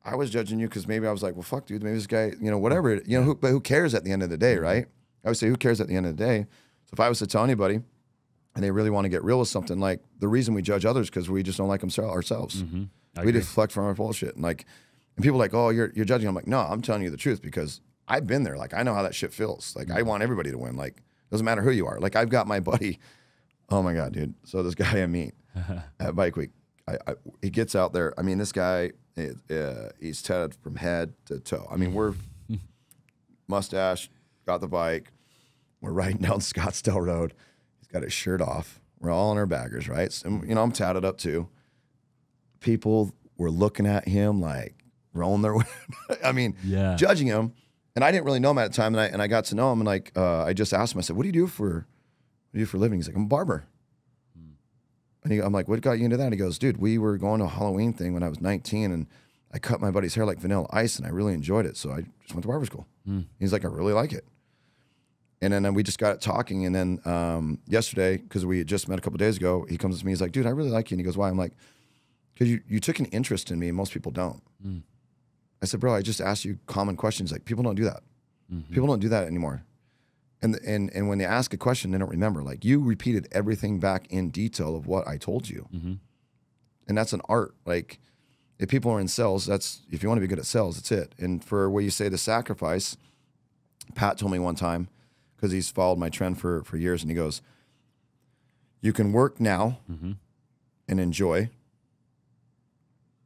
I was judging you because maybe I was like, well, fuck, dude, maybe this guy, you know, whatever, you know, who, but who cares at the end of the day, right? I would say, who cares at the end of the day? So if I was to tell anybody, and they really want to get real with something, like the reason we judge others because we just don't like them ourselves. Mm-hmm. We agree. deflect from our bullshit, and like, and people are like, oh, you're you're judging. I'm like, no, I'm telling you the truth because I've been there. Like, I know how that shit feels. Like, I want everybody to win. Like, doesn't matter who you are. Like, I've got my buddy. [LAUGHS] Oh my god, dude. So this guy I meet [LAUGHS] at Bike Week, I, I, he gets out there. I mean, this guy, uh, he's tatted from head to toe. I mean, we're [LAUGHS] mustache, got the bike. We're riding [LAUGHS] down Scottsdale Road. He's got his shirt off. We're all in our baggers, right? So, you know, I'm tatted up too. People were looking at him like rolling their. [LAUGHS] I mean, Yeah. judging him. And I didn't really know him at the time, and I and I got to know him, and like uh, I just asked him, I said, "What do you do for, what do you do for a living?" He's like, "I'm a barber." And he, I'm like, "What got you into that?" He goes, "Dude, we were going to a Halloween thing when I was 19, and I cut my buddy's hair like Vanilla Ice, and I really enjoyed it, so I just went to barber school." Hmm. He's like, "I really like it." And then we just got talking, and then um, yesterday, because we had just met a couple days ago, he comes to me. He's like, "Dude, I really like you," and he goes, "Why?" I'm like, "Because you you took an interest in me, and most people don't." Hmm. I said, bro, I just asked you common questions. Like people don't do that. Mm-hmm. People don't do that anymore. And and and when they ask a question, they don't remember. Like you repeated everything back in detail of what I told you, mm-hmm. and that's an art. Like if people are in sales, that's if you want to be good at sales, that's it. And for where you say the sacrifice, Pat told me one time because he's followed my trend for for years, and he goes, "You can work now mm-hmm. and enjoy."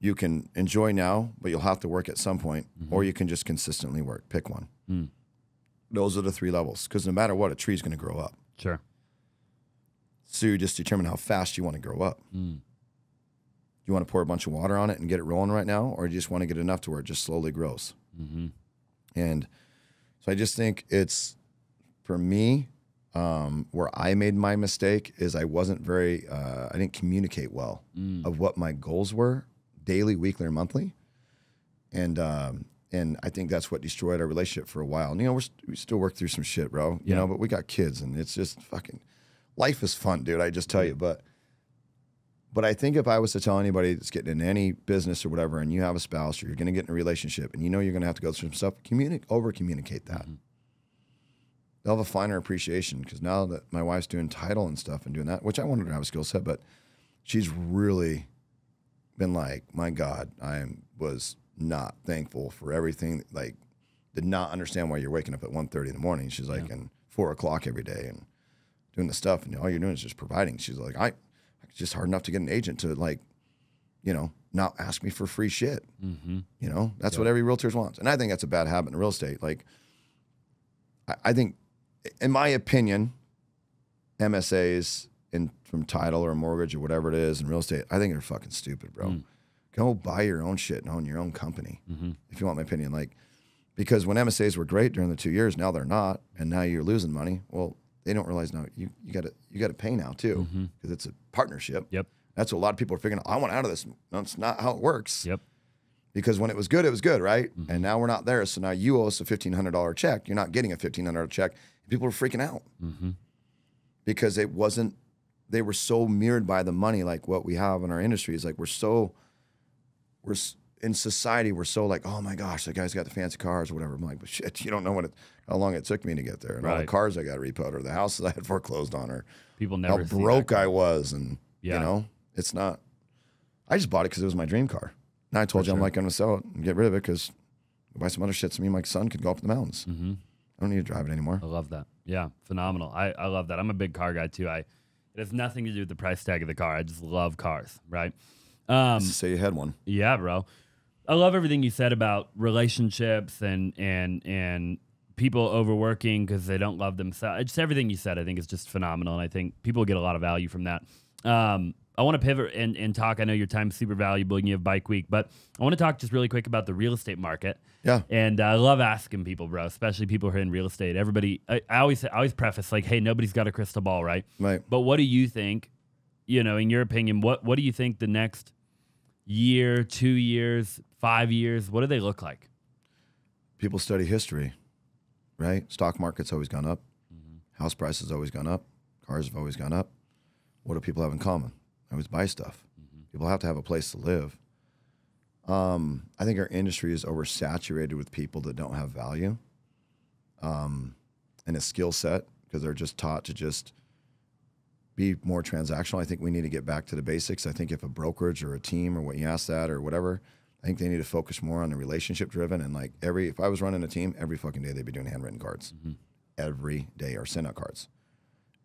you can enjoy now, but you'll have to work at some point, or mm-hmm. you can just consistently work. Pick one. Mm. Those are the three levels. Because no matter what, a tree is going to grow up. Sure. So you just determine how fast you want to grow up. Mm. You want to pour a bunch of water on it and get it rolling right now, or you just want to get enough to where it just slowly grows. Mm-hmm. And so I just think it's for me, Um, where I made my mistake is I wasn't very, uh, I didn't communicate well of what my goals were daily, weekly, or monthly. And, um, and I think that's what destroyed our relationship for a while. And, you know, we're, st- we still work through some shit, bro. You Yeah. know, but we got kids and it's just fucking, life is fun, dude. I just tell you. But, but I think if I was to tell anybody that's getting in any business or whatever, and you have a spouse or you're going to get in a relationship, and you know you're going to have to go through some stuff, communicate, over communicate that. Mm-hmm. They'll have a finer appreciation because now that my wife's doing title and stuff and doing that, which I wanted to have a skill set, but she's really been like, my God, I am, was not thankful for everything. Like, did not understand why you're waking up at 1.30 in the morning. She's like, and four o'clock every day and doing the stuff, and all you're doing is just providing. She's like, I, it's just hard enough to get an agent to like, you know, not ask me for free shit. Mm-hmm. You know, that's what every realtor wants, and I think that's a bad habit in real estate. Like, I, I think, in my opinion, MSAs in from title or mortgage or whatever it is in real estate, I think they're fucking stupid, bro. Go buy your own shit and own your own company, mm-hmm. if you want my opinion. Like, because when MSAs were great during the two years, now they're not, and now you're losing money. Well, they don't realize now you you got to you got to pay now too mm-hmm. because it's a partnership. Yep. That's what a lot of people are figuring. out. I want out of this. That's not how it works. Yep. Because when it was good, it was good, right? Mm-hmm. And now we're not there. So now you owe us a fifteen hundred dollar check. You're not getting a fifteen hundred dollar check. People are freaking out because it wasn't. They were so mirrored by the money, like what we have in our industry is like we're so. We're in society. We're so like, oh my gosh, the guy's got the fancy cars or whatever. I'm like, but shit, you don't know what it, how long it took me to get there, and all the cars I got repoed, or the houses I had foreclosed on, or People how never that broke. I was, and Yeah. you know, it's not. I just bought it because it was my dream car. And I told you I'm like I'm going to sell it and get rid of it because buy some other shit so me and my son could go up in the mountains. Mm-hmm. I don't need to drive it anymore. I love that. Yeah, phenomenal. I, I love that. I'm a big car guy too. I it has nothing to do with the price tag of the car. I just love cars, right? Um, Say you had one. yeah, bro. I love everything you said about relationships and and and people overworking because they don't love themselves. Just everything you said, I think, is just phenomenal, and I think people get a lot of value from that. Um, I want to pivot and, and talk. I know your time's super valuable, and you have Bike Week, but I want to talk just really quick about the real estate market. Yeah. And uh, I love asking people, bro, especially people who are in real estate. Everybody, I, I always I always preface like, hey, nobody's got a crystal ball, right? Right. But what do you think? You know, in your opinion, what what do you think the next year, two years, five years, what do they look like? People study history, right? Stock market's always gone up. House prices always gone up. Cars have always gone up. What do people have in common? They always buy stuff. People have to have a place to live. Um, I think our industry is oversaturated with people that don't have value um, and a skill set because they're just taught to just be more transactional. I think we need to get back to the basics. I think if a brokerage or a team or what you ask that or whatever, I think they need to focus more on the relationship driven and like every if I was running a team, every fucking day they'd be doing handwritten cards. Mm-hmm. Every day or send out cards.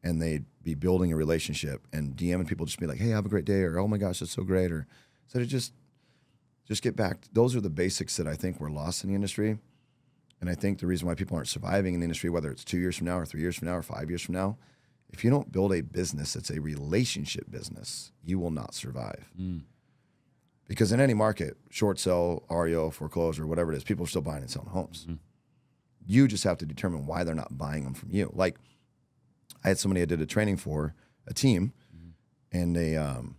And they'd be building a relationship and DMing people just be like, Hey, have a great day or oh my gosh, that's so great or so to just just get back. Those are the basics that I think were lost in the industry. And I think the reason why people aren't surviving in the industry, whether it's two years from now or three years from now or five years from now, if you don't build a business that's a relationship business, you will not survive. Mm. Because in any market, short sell, REO, foreclosure, whatever it is, people are still buying and selling homes. Mm-hmm. You just have to determine why they're not buying them from you. Like I had somebody I did a training for, a team, mm-hmm. and they um,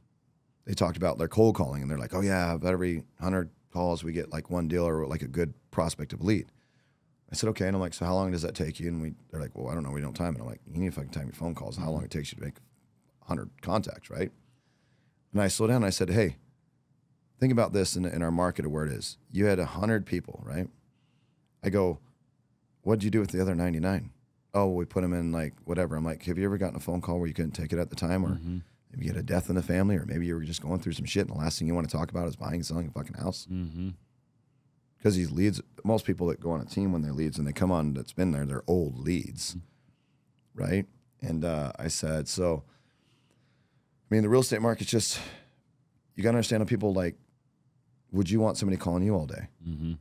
they talked about their cold calling, and they're like, "Oh yeah, about every hundred calls we get like one deal or like a good prospect of lead." I said, "Okay," and I'm like, "So how long does that take you?" And we they're like, "Well, I don't know, we don't time it." I'm like, "You need to fucking time your phone calls. How long it takes you to make hundred contacts, right?" And I slowed down. and I said, "Hey, think about this in, in our market of where it is. You had hundred people, right?" I go, "What'd you do with the other 99?" Oh, we put them in like whatever. I'm like, "Have you ever gotten a phone call where you couldn't take it at the time, or maybe you had a death in the family, or maybe you were just going through some shit, and the last thing you want to talk about is buying and selling a fucking house?" Mm-hmm. Because these leads, most people that go on a team when they're leads and they come on that's been there, they're old leads, right? And uh, I said, so, I mean, the real estate market's just, you got to understand how people like, would you want somebody calling you all day? Mm-hmm.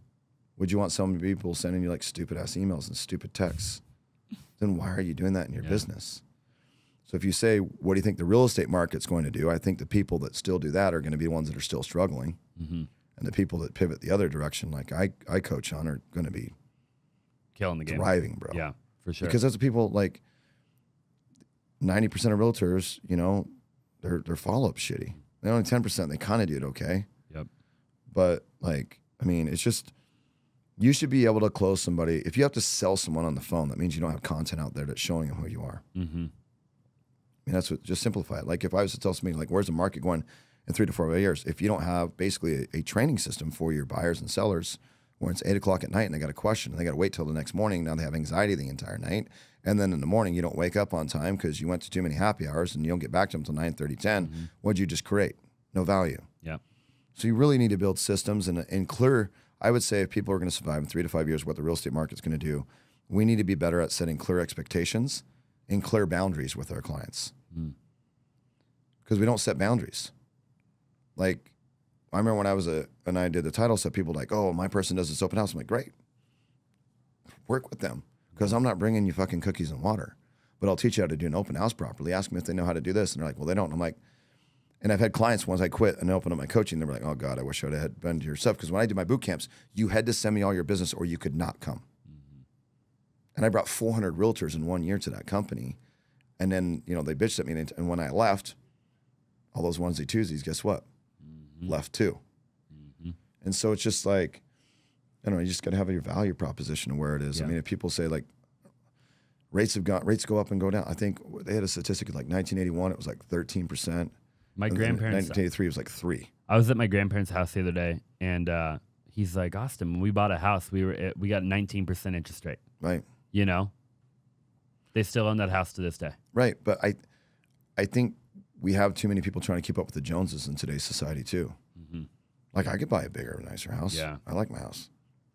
Would you want some people sending you like stupid ass emails and stupid texts? Then why are you doing that in your Yeah. business? So if you say, what do you think the real estate market's going to do? I think the people that still do that are going to be the ones that are still struggling. Mm-hmm. And the people that pivot the other direction, like I, I coach on, are going to be Killing the game. thriving, bro. Yeah, for sure. Because those are people like ninety percent of realtors, you know, their their follow up shitty. They only ten percent they kind of do it okay. Yep. But like, I mean, it's just you should be able to close somebody. If you have to sell someone on the phone, that means you don't have content out there that's showing them who you are. Mm-hmm. I mean, that's what just simplify it. Like if I was to tell somebody like, where's the market going in three to four years? If you don't have basically a, a training system for your buyers and sellers, where it's eight o'clock at night and they got a question and they got to wait till the next morning. Now they have anxiety the entire night, and then in the morning you don't wake up on time because you went to too many happy hours and you don't get back to them until 9, 30, 10. Mm-hmm. What'd you just create? No value. Yep. So you really need to build systems and, and clear. I would say if people are going to survive in three to five years, what the real estate market's going to do, we need to be better at setting clear expectations and clear boundaries with our clients. Because we don't set boundaries. Like, I remember when I was a and I did the title set, people were like, oh, my person does this open house. I'm like, great. Work with them because I'm not bringing you fucking cookies and water, but I'll teach you how to do an open house properly. Ask them if they know how to do this, and they're like, well, they don't. I'm like, and I've had clients once I quit and opened up my coaching, they were like, "Oh God, I wish I would have been to your stuff." Because when I did my boot camps, you had to send me all your business, or you could not come. Mm-hmm. And I brought 400 realtors in one year to that company, and then you know they bitched at me, and and when I left, all those onesie twosies, guess what? Mm-hmm. Left too. Mm-hmm. And so it's just like, I don't know, you just got to have your value proposition and where it is. I mean, if people say like rates have gone, rates go up and go down. I think they had a statistic like 1981, it was like 13 percent. My grandparents. Uh, 1983 was like three. I was at my grandparents' house the other day, and uh, he's like, "Austin, when we bought a house, we were at, we got 19 percent interest rate. Right. You know, they still own that house to this day. Right. But I, I think we have too many people trying to keep up with the Joneses in today's society too. Mm-hmm. Like I could buy a bigger, nicer house. Yeah. I like my house.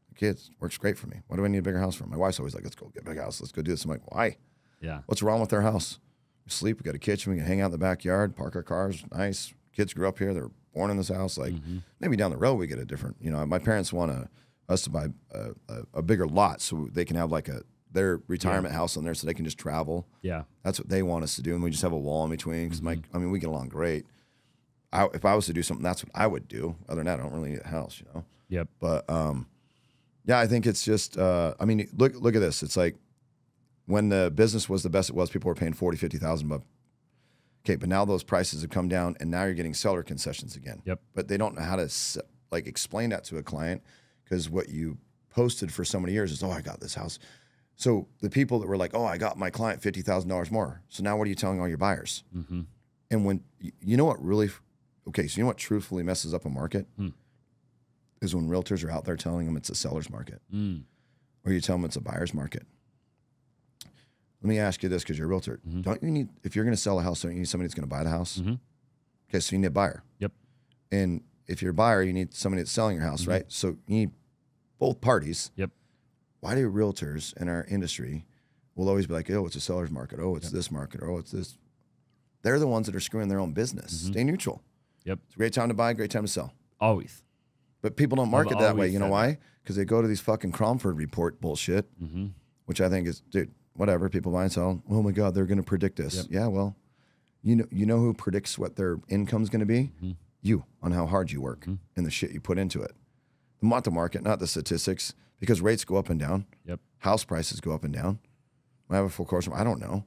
The kids works great for me. What do I need a bigger house for? My wife's always like, "Let's go get a big house. Let's go do this." I'm like, "Why? Yeah, What's wrong with our house? We sleep. We got a kitchen. We can hang out in the backyard, park our cars. Nice. Kids grew up here. They're born in this house. Like mm-hmm. maybe down the road we get a different. You know, my parents want to, us to buy a, a, a bigger lot so they can have like a their retirement house on there so they can just travel. yeah, That's what they want us to do, and we just have a wall in between. Because Mike, I mean, we get along great. I, if I was to do something, that's what I would do. Other than that, I don't really need a house, you know. yep, But um, yeah, I think it's just. Uh, I mean, look look at this. It's like when the business was the best it was, people were paying 40, 50,000 bucks. Okay, but now those prices have come down, and now you're getting seller concessions again. Yep. But they don't know how to like explain that to a client because what you posted for so many years is, oh, I got this house. So the people that were like, oh, I got my client fifty thousand dollars more. So now what are you telling all your buyers? mm-hmm. And when you know what really, okay, so you know what truthfully messes up a market Hmm. is when realtors are out there telling them it's a seller's market mm. or you tell them it's a buyer's market. Let me ask you this because you're a realtor. Mm-hmm. Don't you need, if you're going to sell a house, don't you need somebody that's going to buy the house? Mhm. Okay, so you need a buyer. Yep. And if you're a buyer, you need somebody that's selling your house, right? So you need both parties. Yep. Why do realtors in our industry will always be like, oh, it's a seller's market. Oh, it's this market. Oh, it's this. They're the ones that are screwing their own business. Mm-hmm. Stay neutral. Yep. It's a great time to buy, great time to sell. always. But people don't market that way. You know why? Because they go to these fucking Cromford report bullshit, Mm-hmm. which I think is, dude, whatever. People buy and sell. Oh my God, they're going to predict this. Yep. Yeah, well, you know, you know who predicts what their income's going to be? Mm-hmm. You on how hard you work and the shit you put into it. Not the market, not the statistics, because rates go up and down. Yep. House prices go up and down. I have a full course. I don't know,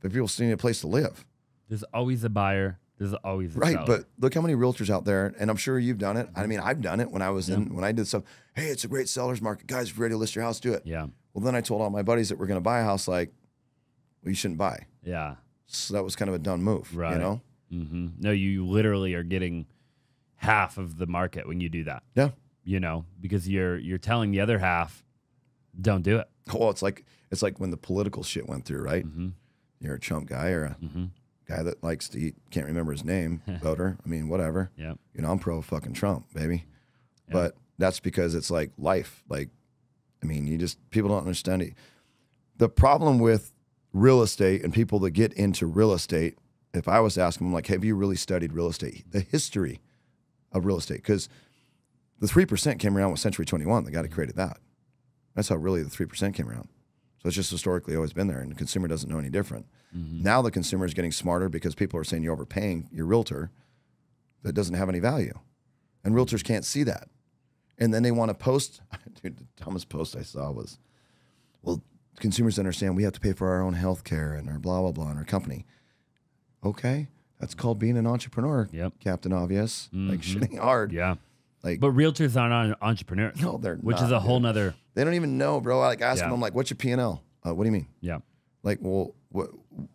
but people still need a place to live. There's always a buyer. There's always a Right, seller. but look how many realtors out there, and I'm sure you've done it. I mean, I've done it when I was in when I did stuff. Hey, it's a great seller's market, guys. If you're ready to list your house, do it. yeah, Well, then I told all my buddies that were going to buy a house, like, well, you shouldn't buy. yeah. So that was kind of a dumb move, Right. you know? hmm No, you literally are getting half of the market when you do that. Yeah. You know, because you're you're telling the other half, don't do it. Well, it's like it's like when the political shit went through, right? Mm-hmm. You're a Trump guy or a Mm-hmm. guy that likes to eat, can't remember his name, [LAUGHS] voter. I mean, whatever. Yep. You know, I'm pro fucking Trump, baby. But that's because it's like life. Like, I mean, you just people don't understand it. The problem with real estate and people that get into real estate, if I was asking ask them, like, have you really studied real estate, the history of real estate? Because the three percent came around with Century Twenty One, the guy that created that. That's how really the three percent came around. So it's just historically always been there, and the consumer doesn't know any different. Mm-hmm. Now the consumer is getting smarter because people are saying you're overpaying your realtor that doesn't have any value, and realtors can't see that. And then they want to post. [LAUGHS] Dude, the dumbest post I saw was, well, consumers understand we have to pay for our own health care and our blah blah blah and our company. Okay, that's called being an entrepreneur. Yep. Captain Obvious. Like mm-hmm. shitting hard. Yeah. Like But realtors aren't entrepreneurs. No, they're not. Which is a whole dude. nother. they don't even know, bro. I like ask Yeah. them, I'm like, what's your P and L? Uh, what do you mean? Yeah. Like, well, what,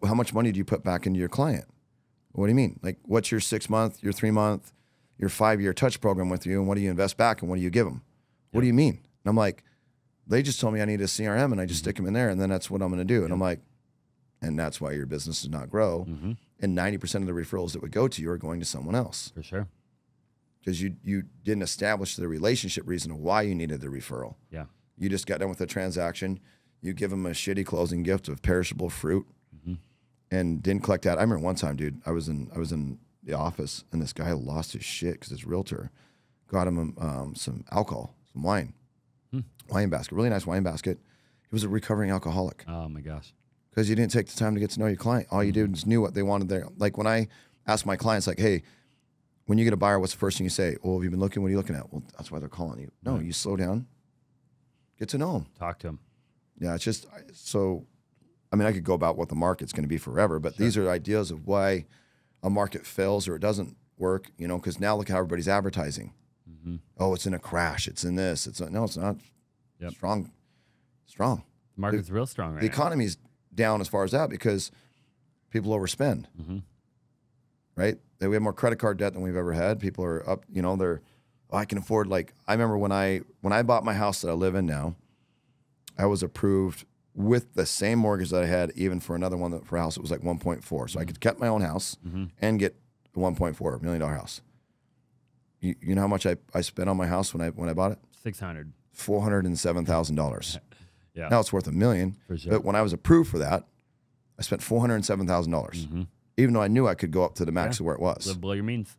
how much money do you put back into your client? What do you mean? Like, what's your six month, your three month, your five year touch program with you, and what do you invest back, and what do you give them? What do you mean? And I'm like, they just told me I need a CRM, and I just stick them in there, and then that's what I'm going to do. And I'm like, and that's why your business does not grow. Mm-hmm. And 90% of the referrals that would go to you are going to someone else For sure. Because you you didn't establish the relationship reason why you needed the referral. Yeah. You just got done with the transaction. You give them a shitty closing gift of perishable fruit, mm-hmm. and didn't collect that. I remember one time, dude. I was in I was in the office, and this guy lost his shit because his realtor got him um, um, some alcohol, some wine, hmm. wine basket, really nice wine basket. He was a recovering alcoholic Oh my gosh. because you didn't take the time to get to know your client. All you mm-hmm. did was knew what they wanted there. Like when I ask my clients, like, "Hey, when you get a buyer, what's the first thing you say? Well, have you been looking? What are you looking at? Well, that's why they're calling you. No, you slow down, get to know them. Talk to him. Yeah, it's just so. I mean, I could go about what the market's going to be forever, but these are ideas of why a market fails or it doesn't work. You know, because now look how everybody's advertising. Oh, it's in a crash. It's in this. It's no, it's not. Yep. Strong, strong. The market's real strong right The now. economy's down as far as that because people overspend. Mhm. Right? That We have more credit card debt than we've ever had. People are up. You know, they're. Oh, I can afford. Like I remember when I when I bought my house that I live in now, I was approved with the same mortgage that I had, even for another one that for a house it was like 1.4. So I could kept my own house and get a 1.4 million dollar house. You, you know how much I, I spent on my house when I when I bought it? Six hundred. Four hundred and seven thousand dollars. [LAUGHS] Yeah. Now it's worth a million. For sure. But when I was approved for that, I spent four hundred and seven thousand dollars, Mm-hmm. Even though I knew I could go up to the max of where it was. Live below your means.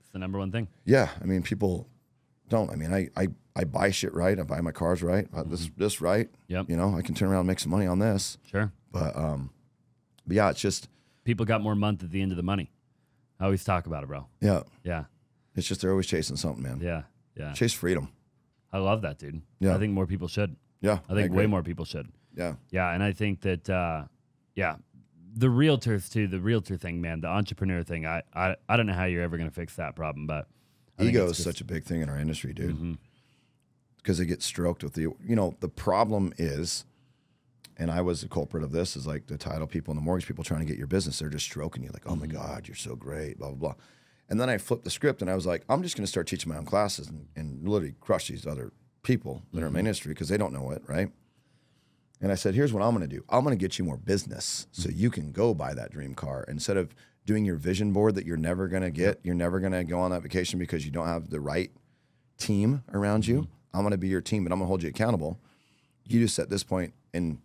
It's the number one thing. Yeah, I mean, people don't. I mean, I I, I buy shit right. I buy my cars right. I, this this right. Mm-hmm. Yep. You know, I can turn around and make some money on this. Sure. But um, but yeah, it's just People got more month at the end of the money. I always talk about it, bro. yeah, Yeah. it's just they're always chasing something, man. Yeah. Yeah. Chase freedom. I love that, dude. Yeah. I think more people should. Yeah, I think agree. way more people should. Yeah, Yeah, and I think that uh, yeah, the realtors too, the realtor thing, man, the entrepreneur thing. I I, I don't know how you're ever gonna fix that problem, but I ego is just- Mm-hmm. such a big thing in our industry, dude. Because they get stroked with the, you know, the problem is, and I was the culprit of this, is like the title people and the mortgage people trying to get your business. They're just stroking you, like, oh my Mm-hmm. God, you're so great, blah, blah, blah. And then I flipped the script and I was like, I'm just going to start teaching my own classes and, and literally crush these other people that Mm-hmm. in my industry because they don't know it, right? And I said, here's what I'm going to do. I'm going to get you more business so Mm-hmm. you can go buy that dream car instead of doing your vision board that you're never going to get. You're never going to go on that vacation because you don't have the right team around you. I'm going to be your team, but I'm going to hold you accountable. You just at this point, and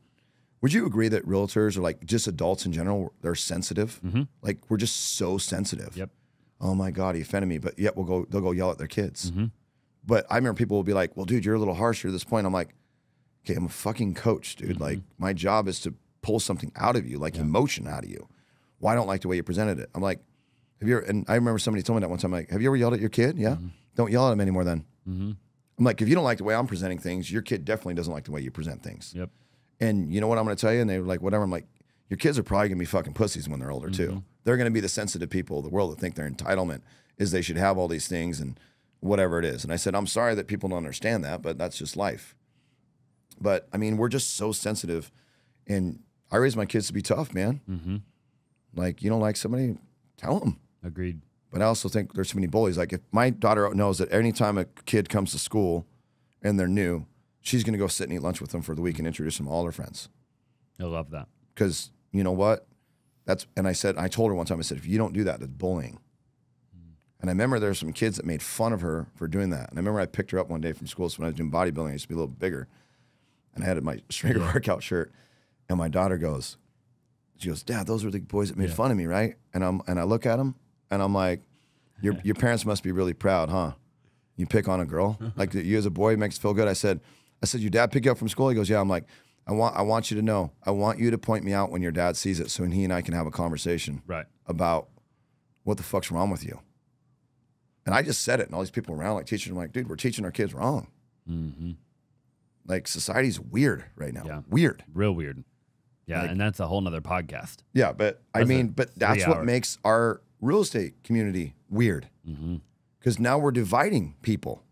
would you agree that realtors are like just adults in general? They're sensitive. Like we're just so sensitive. Yep. Oh my God, he offended me, but yet we'll go. They'll go yell at their kids. Mm-hmm. But I remember people will be like, "Well, dude, you're a little harsher at this point." I'm like, "Okay, I'm a fucking coach, Mm-hmm. dude. Like my job is to pull something out of you, like emotion out of you. Well, I don't like the way you presented it. I'm like, have you ever? And I remember somebody told me that one time. Like, have you ever yelled at your kid? Yeah. Mm-hmm. Don't yell at him anymore. Then. I'm like, if you don't like the way I'm presenting things, your kid definitely doesn't like the way you present things. Yep. And you know what I'm going to tell you? And they were like, whatever. I'm like, your kids are probably going to be fucking pussies when they're older too. They're going to be the sensitive people of the world that think their entitlement is they should have all these things and whatever it is. And I said, I'm sorry that people don't understand that, but that's just life. But I mean, we're just so sensitive. And I raised my kids to be tough, man. Mm-hmm. Like, you don't like somebody, tell them. Agreed. But I also think there's too many bullies. Like if my daughter knows that anytime a kid comes to school and they're new, she's going to go sit and eat lunch with them for the week and introduce them to all her friends. I love that. Because you know what? That's and I said I told her one time I said if you don't do that, that's bullying. And I remember there were some kids that made fun of her for doing that. And I remember I picked her up one day from school. So when I was doing bodybuilding, I used to be a little bigger, and I had my [LAUGHS] straight workout shirt. And my daughter goes, she goes, Dad, those were the boys that made fun of me, right? And I'm and I look at them and I'm like, your [LAUGHS] your parents must be really proud, huh? You pick on a girl [LAUGHS] like you as a boy makes it feel good. I said, I said, your dad pick you up from school. He goes, yeah. I'm like, I want I want you to know, I want you to point me out when your dad sees it, so he and I can have a conversation Right. about what the fuck's wrong with you. And I just said it, and all these people around, like teachers, I'm like, dude, we're teaching our kids wrong. Mm-hmm. Like society's weird right now. Yeah. Weird. Real weird. Yeah, Like- and that's a whole nother podcast. Yeah, but I That's a mean, but that's what makes our real estate community weird. Mm-hmm. Because now we're dividing people.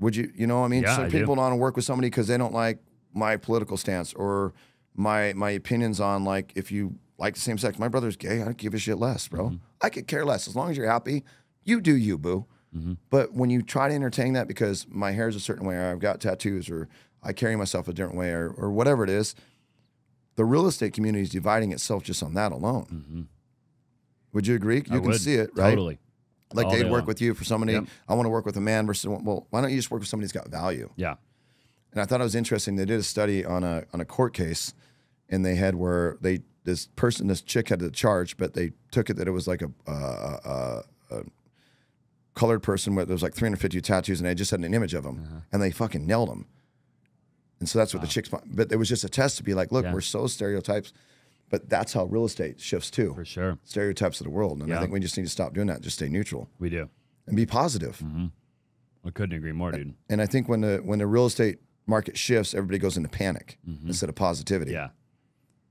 Would you, you know, I mean, Yeah, some I do. people don't want to work with somebody because they don't like my political stance or my my opinions on like if you like the same sex. My brother's gay. I don't give a shit less, bro. Mm-hmm. I could care less as long as you're happy. You do you, boo. Mm-hmm. But when you try to entertain that because my hair is a certain way, or I've got tattoos, or I carry myself a different way, or, or whatever it is, the real estate community is dividing itself just on that alone. Would you agree? You Mm-hmm. I can would. see it, right? Totally. Like they'd work long. with you for somebody. Yep. I want to work with a man versus well, why don't you just work with somebody who's got value? Yeah. And I thought it was interesting. They did a study on a on a court case, and they had where they this person this chick had the charge, but they took it that it was like a, a, a, a colored person with there was like 350 tattoos, and I just had an image of him, Uh-huh. and they fucking nailed him. And so that's what the chicks. But it was just a test to be like, look, Yeah. we're so stereotypes, but that's how real estate shifts too. For sure. Stereotypes of the world, and I think we just need to stop doing that. Just stay neutral We do. and be positive. Mm-hmm. I couldn't agree more, dude. And I think when the when the real estate market shifts, everybody goes into panic instead of positivity. Mm-hmm.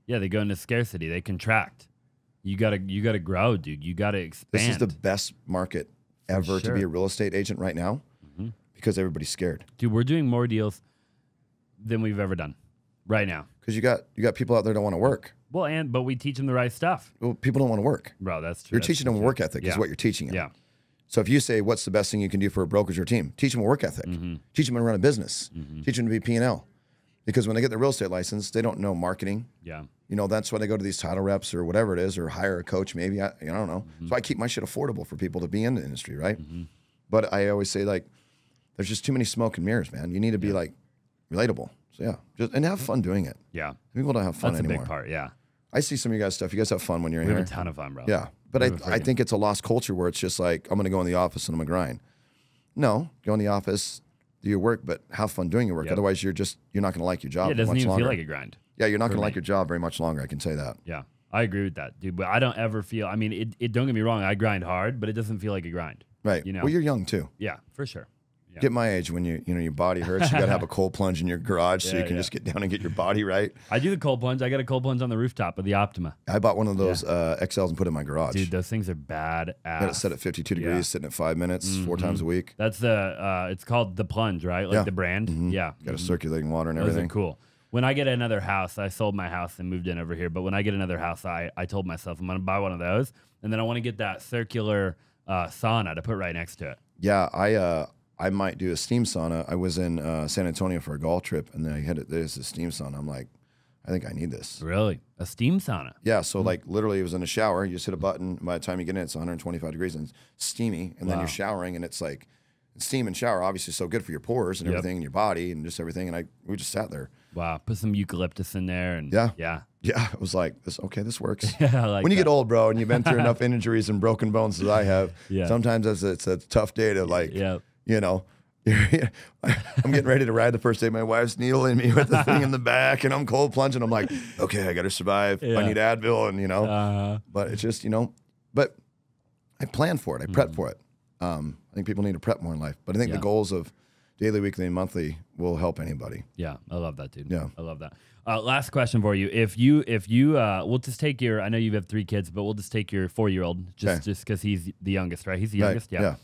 Yeah. Yeah, they go into scarcity. They contract. You gotta you gotta grow, dude. You gotta expand. This is the best market ever to be a real estate agent right now because everybody's scared. dude, we're doing more deals than we've ever done right now. Because you got you got people out there that don't want to work. Well, and but we teach them the right stuff, Well, people don't want to work. bro. That's true. You're That's teaching true. them work ethic is what you're teaching them. Yeah, So if you say what's the best thing you can do for a brokerage or team, teach them a work ethic. Mm-hmm. Teach them to run a business. Teach them to be P and L. Because when they get their real estate license, they don't know marketing. yeah, You know, that's why they go to these title reps or whatever it is, or hire a coach. Maybe I, I don't know. Mm-hmm. So I keep my shit affordable for people to be in the industry, right? But I always say like, there's just too many smoke and mirrors, man. You need to be like relatable. So yeah, just and have fun doing it. yeah. People don't have fun That's a anymore. big part. Yeah, I see some of you guys stuff. You guys have fun when you're in we have here. a ton of fun, bro. Yeah, but I, We have a I think it's a lost culture where it's just like I'm going to go in the office and I'm going to grind. No, go in the office, your work, but have fun doing your work. Yep. Otherwise, you're just you're not going to like your job Yeah, it doesn't much even longer. feel like a grind. yeah, you're not going to like your job very much longer. I can say that. Yeah, I agree with that, dude. But I don't ever feel. I mean, it, it. Don't get me wrong. I grind hard, but it doesn't feel like a grind. Right. You know. Well, you're young too. Yeah, for sure. Yeah. Get my age when you you know your body hurts. You got to have a [LAUGHS] cold plunge in your garage so you can yeah. just get down and get your body right. I do the cold plunge. I got a cold plunge on the rooftop of the Optima. I bought one of those uh, XLs and put it in my garage. Dude, those things are bad got it set at 52 Yeah. Mm-hmm. degrees, sitting at five minutes, four times a week. That's the. Uh, it's called the plunge, right? Like Yeah. Mm-hmm. the brand. Yeah. Got a circulating water and Those everything. cool. When I get another house, I sold my house and moved in over here. But when I get another house, I, I told myself I'm gonna buy one of those, and then I want to get that circular uh, sauna to put right next to it. Yeah, I uh, I might do a steam sauna. I was in uh, San Antonio for a golf trip, and I had it. There's a steam sauna. I'm like, I think I need this. Really, a steam sauna. Yeah, so like literally, it was in a shower. You just hit a button. By the time you get in, it's 125 degrees and steamy. And then you're showering, and it's like steam and shower. Obviously, so good for your pores and Yep. everything, and your body, and just everything. And I we just sat there. Wow, put some eucalyptus in there, and Yeah. yeah, Yeah, it was like this. Okay, this works. [LAUGHS] I like when you that. get old, bro, and you've been through [LAUGHS] enough injuries and broken bones as I have, Yeah. sometimes it's, it's a tough day to like, Yeah. You know, [LAUGHS] I'm getting ready to ride the first day. My wife's needling me with the thing in the [LAUGHS] back, and I'm cold plunging. I'm like, okay, I got to survive. Yeah. I need Advil, and you know, Uh, but it's just you know, but I plan for it. I prep for it. Um, I think people need to prep more in life, but I think Yeah. the goals of daily, weekly, and monthly will help anybody. yeah, I love that, dude. Yeah. I love that. Uh, last question for you: If you, if you, uh, we'll just take your. I know you have three kids, but we'll just take your four-year-old, just Okay. just because he's the youngest, right? He's the Right, youngest. yeah.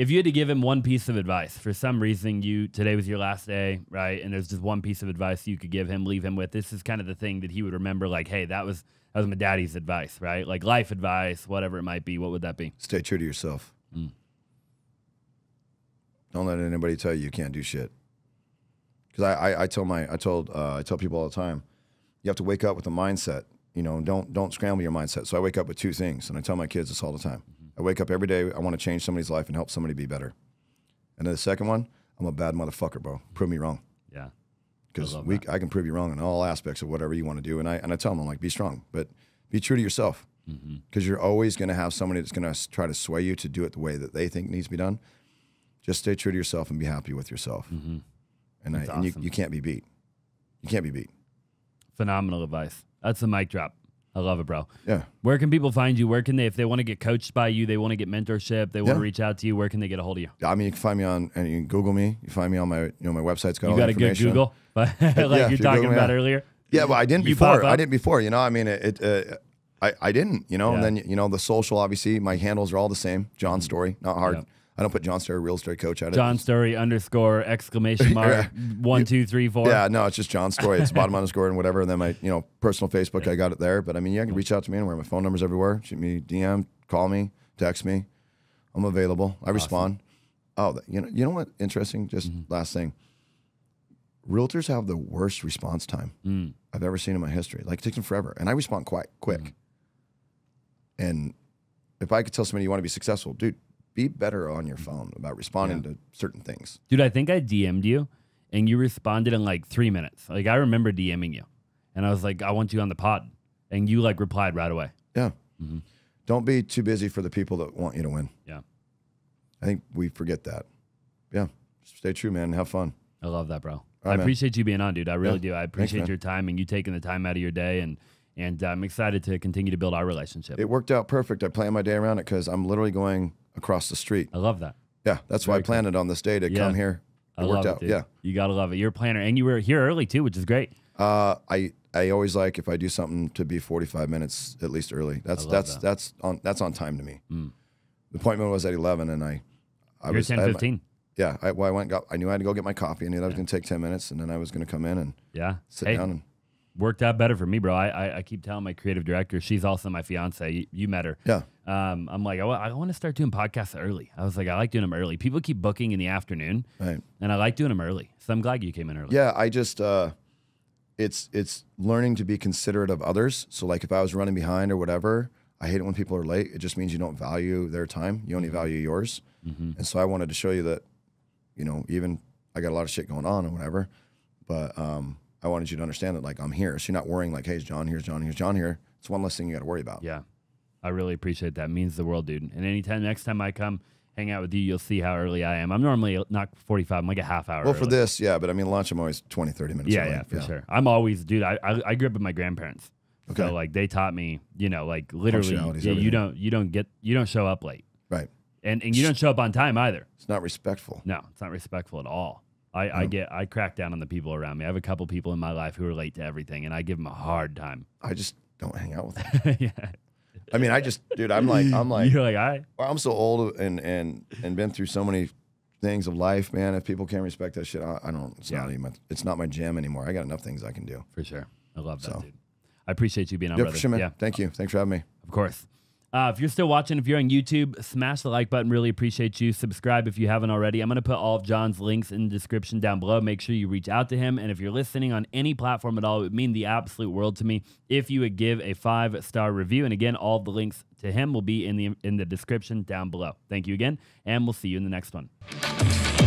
If you had to give him one piece of advice for some reason, you today was your last day, right? And there's just one piece of advice you could give him, leave him with. This is kind of the thing that he would remember. Like, hey, that was that was my daddy's advice, right? Like life advice, whatever it might be. What would that be? Stay true to yourself. Mm. Don't let anybody tell you you can't do shit. Because I, I, I tell my I told uh, I tell people all the time, you have to wake up with a mindset. You know, don't don't scramble your mindset. So I wake up with two things, and I tell my kids this all the time. I wake up every day. I want to change somebody's life and help somebody be better. And then the second one, I'm a bad motherfucker, bro. Prove me wrong. Yeah, Because we I can prove you wrong in all aspects of whatever you want to do. And I and I tell them I'm like, be strong, but be true to yourself. Mm-hmm. Because you're always going to have somebody that's going to try to sway you to do it the way that they think needs to be done. Just stay true to yourself and be happy with yourself. And, I, Mm-hmm. And you, you can't be beat. You can't be beat. phenomenal advice. That's the mic drop. I love it, bro. Yeah. Where can people find you? Where can they, if they want to get coached by you, they want to get mentorship, they want to reach out to you, where can they get a hold of you? I mean, you can find me on, and you can Google me. You find me on my, you know, my website's got You got a good. Google, [LAUGHS] like [LAUGHS] yeah, you're talking Google about yeah. earlier. Yeah, well, I didn't You before. I didn't before. You know, I mean, it. it uh, I, I didn't. You know, Yeah. and then you know the social. Obviously, my handles are all the same. Jon Storey, not hard. I don't put Jon Storey, real estate coach at it. Jon Storey underscore exclamation [LAUGHS] mark one two three four. Yeah, no, it's just Jon Storey. It's bottom underscore and whatever. And then my, you know, personal Facebook, I got it there. But I mean, yeah, you can reach out to me anywhere. My phone number's everywhere. Shoot me DM, call me, text me. I'm available. I respond. Oh, you know, you know what? Interesting. Just Mm-hmm. last thing. Realtors have the worst response time Mm. I've ever seen in my history. Like it takes them forever, and I respond quite quick. Mm. And if I could tell somebody you want to be successful, dude, be better on your phone about responding to certain things. Dude, I think I DM'd you and you responded in like three minutes. Like I remember DMing you. And I was like, I want you on the pod. And you like replied right away. Yeah. Mm-hmm. Don't be too busy for the people that want you to win. Yeah. I think we forget that. Yeah. Stay true, man. Have fun. I love that, bro. right, I man. appreciate you being on, dude. I really Yeah. do. I appreciate man. your time and you taking the time out of your day and and I'm excited to continue to build our relationship. It worked out perfect. I planned my day around it because I'm literally going across the street. I love that. Yeah. That's why I planned it on this day to Yeah. come here. It I worked love out. it. Yeah. You gotta love it. You're a planner and you were here early too, which is great. Uh, I I always like if I do something to be 45 minutes at least early. That's that's that. that's on that's on time to me. Mm. The appointment was at 11, and I I You're was I ten my- yeah. I, well, I went got I knew I had to go get my coffee. I knew that was going to take 10 minutes, and then I was going to come in and Yeah. sit Hey, down and worked out better for me, bro. I, I I keep telling my creative director, she's also my fiance. You, you met her. yeah. Um, I'm like, I want to start doing podcasts early. I was like, I like doing them early. People keep booking in the afternoon, Right. and I like doing them early. So I'm glad you came in early. Yeah, I just uh it's it's learning to be considerate of others. So like if I was running behind or whatever, I hate it when people are late. It just means you don't value their time. You only value yours. Mhm. And so I wanted to show you that, you know, even I got a lot of shit going on or whatever, but um I wanted you to understand that like I'm here. So you're not worrying like, hey, Jon here's Jon here's Jon here. It's one less thing you got to worry about. Yeah. I really appreciate that. It means the world, dude. And anytime, next time I come hang out with you, you'll see how early I am. I'm normally not 45, I'm like a half hour. Well, for early. this, yeah, but I mean, lunch, I'm always 20, 30 minutes Yeah, early. yeah, for sure. I'm always, dude. I, I I grew up with my grandparents, Okay. so like they taught me, you know, like literally, yeah, you don't you don't get you don't show up late, Right. and and you don't show up on time either. It's not respectful. No, it's not respectful at all. I, I get I crack down on the people around me. I have a couple people in my life who are late to everything, and I give them a hard time. [LAUGHS] I just don't hang out with them. yeah, I mean, I just, dude, I'm like, I'm like, you're like, I, I'm so old and and and been through so many things of life, man. If people can't respect that shit, I, I don't. It's not Yeah. even. It's not my jam anymore. I got enough things I can do. for sure. I love that, So. dude. I appreciate you being on, Yeah, brother. sure. Yeah, Thank you. Thanks for having me. Of course. Uh, if you're still watching, if you're on YouTube, smash the like button. Really appreciate you. Subscribe if you haven't already. I'm going to put all of Jon's links in the description down below. Make sure you reach out to him. And if you're listening on any platform at all, it would mean the absolute world to me if you would give a five star review. And again, all the links to him will be in the in the description down below. Thank you again, and we'll see you in the next one.